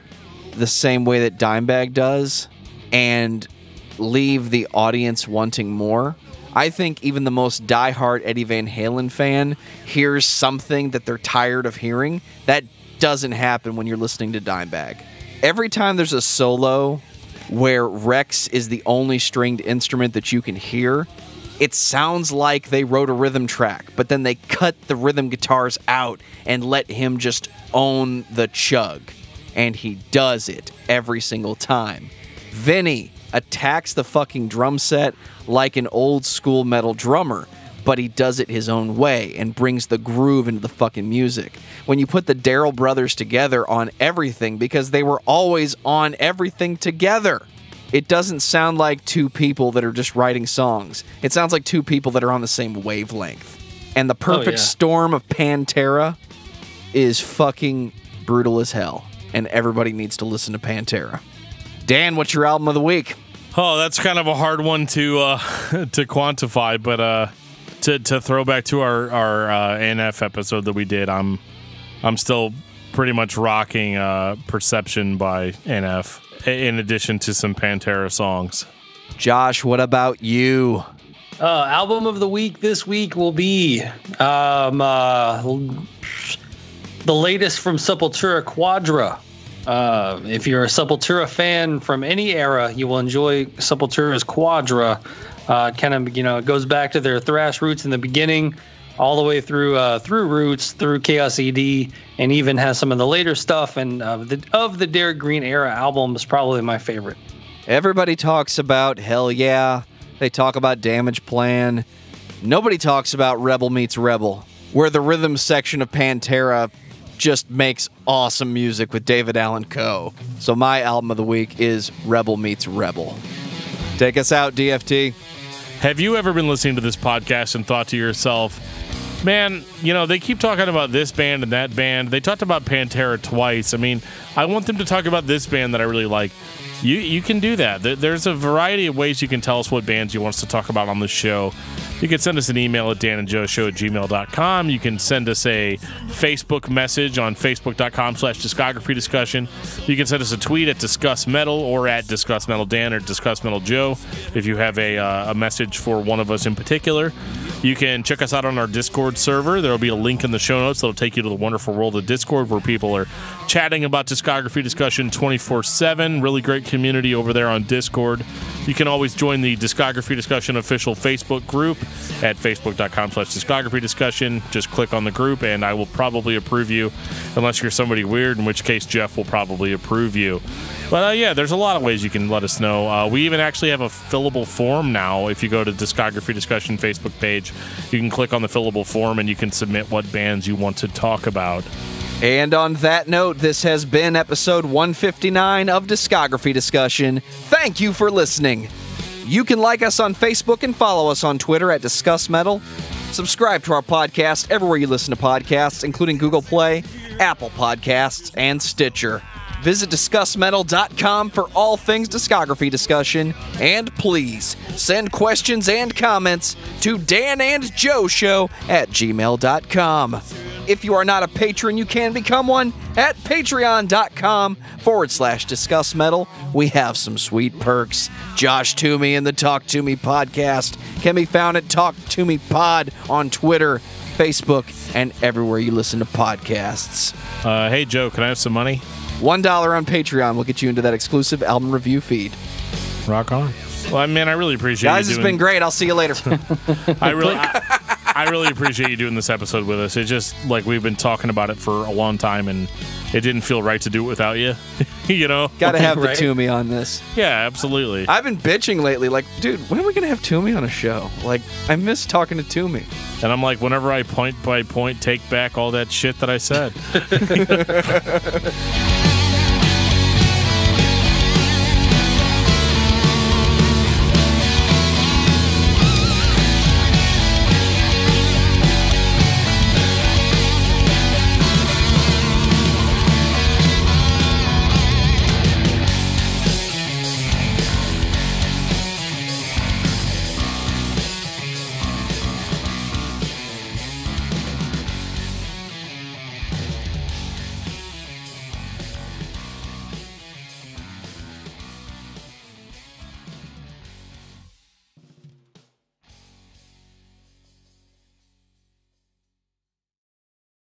the same way that Dimebag does and leave the audience wanting more. I think even the most diehard Eddie Van Halen fan hears something that they're tired of hearing. That doesn't happen when you're listening to Dimebag. Every time there's a solo where Rex is the only stringed instrument that you can hear, it sounds like they wrote a rhythm track, but then they cut the rhythm guitars out and let him just own the chug. And he does it every single time. Vinnie attacks the fucking drum set like an old school metal drummer, but he does it his own way and brings the groove into the fucking music. When you put the Daryl brothers together on everything, because they were always on everything together, it doesn't sound like two people that are just writing songs. It sounds like two people that are on the same wavelength. And the oh, perfect yeah. storm of Pantera is fucking brutal as hell. And everybody needs to listen to Pantera. Dan, what's your album of the week? Oh, that's kind of a hard one to uh, (laughs) to quantify, but uh, to to throw back to our our uh, NF episode that we did, I'm I'm still pretty much rocking uh, "Perception" by NF, in addition to some Pantera songs. Josh, what about you? Uh, album of the week this week will be um, uh, the latest from Sepultura, Quadra. Uh, if you're a Sepultura fan from any era, you will enjoy Sepultura's Quadra. Uh, kind of, you know, it goes back to their thrash roots in the beginning, all the way through uh, through Roots, through Chaos A.D., and even has some of the later stuff. And uh, the of the Derrick Green era albums, probably my favorite. Everybody talks about Hellyeah. They talk about Damageplan. Nobody talks about Rebel Meets Rebel, where the rhythm section of Pantera just makes awesome music with David Allan Coe. So my album of the week is Rebel Meets Rebel. Take us out, DFT. Have you ever been listening to this podcast and thought to yourself, man, you know, they keep talking about this band and that band. They talked about Pantera twice. I mean, I want them to talk about this band that I really like. You you can do that. There's a variety of ways you can tell us what bands you want us to talk about on the show. You can send us an email at danandjoeshow at gmail.com. You can send us a Facebook message on facebook.com slash discography discussion. You can send us a tweet at Discuss Metal or at Discuss Metal Dan or Discuss Metal Joe if you have a, uh, a message for one of us in particular. You can check us out on our Discord server. There will be a link in the show notes that'll take you to the wonderful world of Discord where people are chatting about discography discussion 24 7. Really great community over there on Discord. You can always join the Discography Discussion official Facebook group at facebook.com slash discography discussion. Just click on the group and I will probably approve you, unless you're somebody weird, in which case Geoff will probably approve you. But uh, yeah, there's a lot of ways you can let us know. Uh, we even actually have a fillable form now. If you go to Discography Discussion Facebook page, you can click on the fillable form and you can submit what bands you want to talk about. And on that note, this has been episode 159 of Discography Discussion. Thank you for listening. You can like us on Facebook and follow us on Twitter at Discuss Metal. Subscribe to our podcast everywhere you listen to podcasts, including Google Play, Apple Podcasts, and Stitcher. Visit DiscussMetal.com for all things discography discussion. And please send questions and comments to Dan and Joe Show at gmail.com. If you are not a patron, you can become one at patreon.com forward slash discuss metal. We have some sweet perks. Josh Toomey and the Talk Toomey podcast can be found at Talk Toomey Pod on Twitter, Facebook, and everywhere you listen to podcasts. Uh, hey, Joe, can I have some money? One dollar on Patreon will get you into that exclusive album review feed. Rock on. Well, I mean, I really appreciate Guys, you it's doing, been great. I'll see you later. (laughs) I really, I, I really appreciate you doing this episode with us. It's just like we've been talking about it for a long time, and it didn't feel right to do it without you. (laughs) you know, Got to have Right. the Toomey on this. yeah, absolutely. I've been bitching lately, like, dude, when are we gonna have Toomey on a show? Like, I miss talking to Toomey. And I'm like, whenever I point by point take back all that shit that I said. (laughs)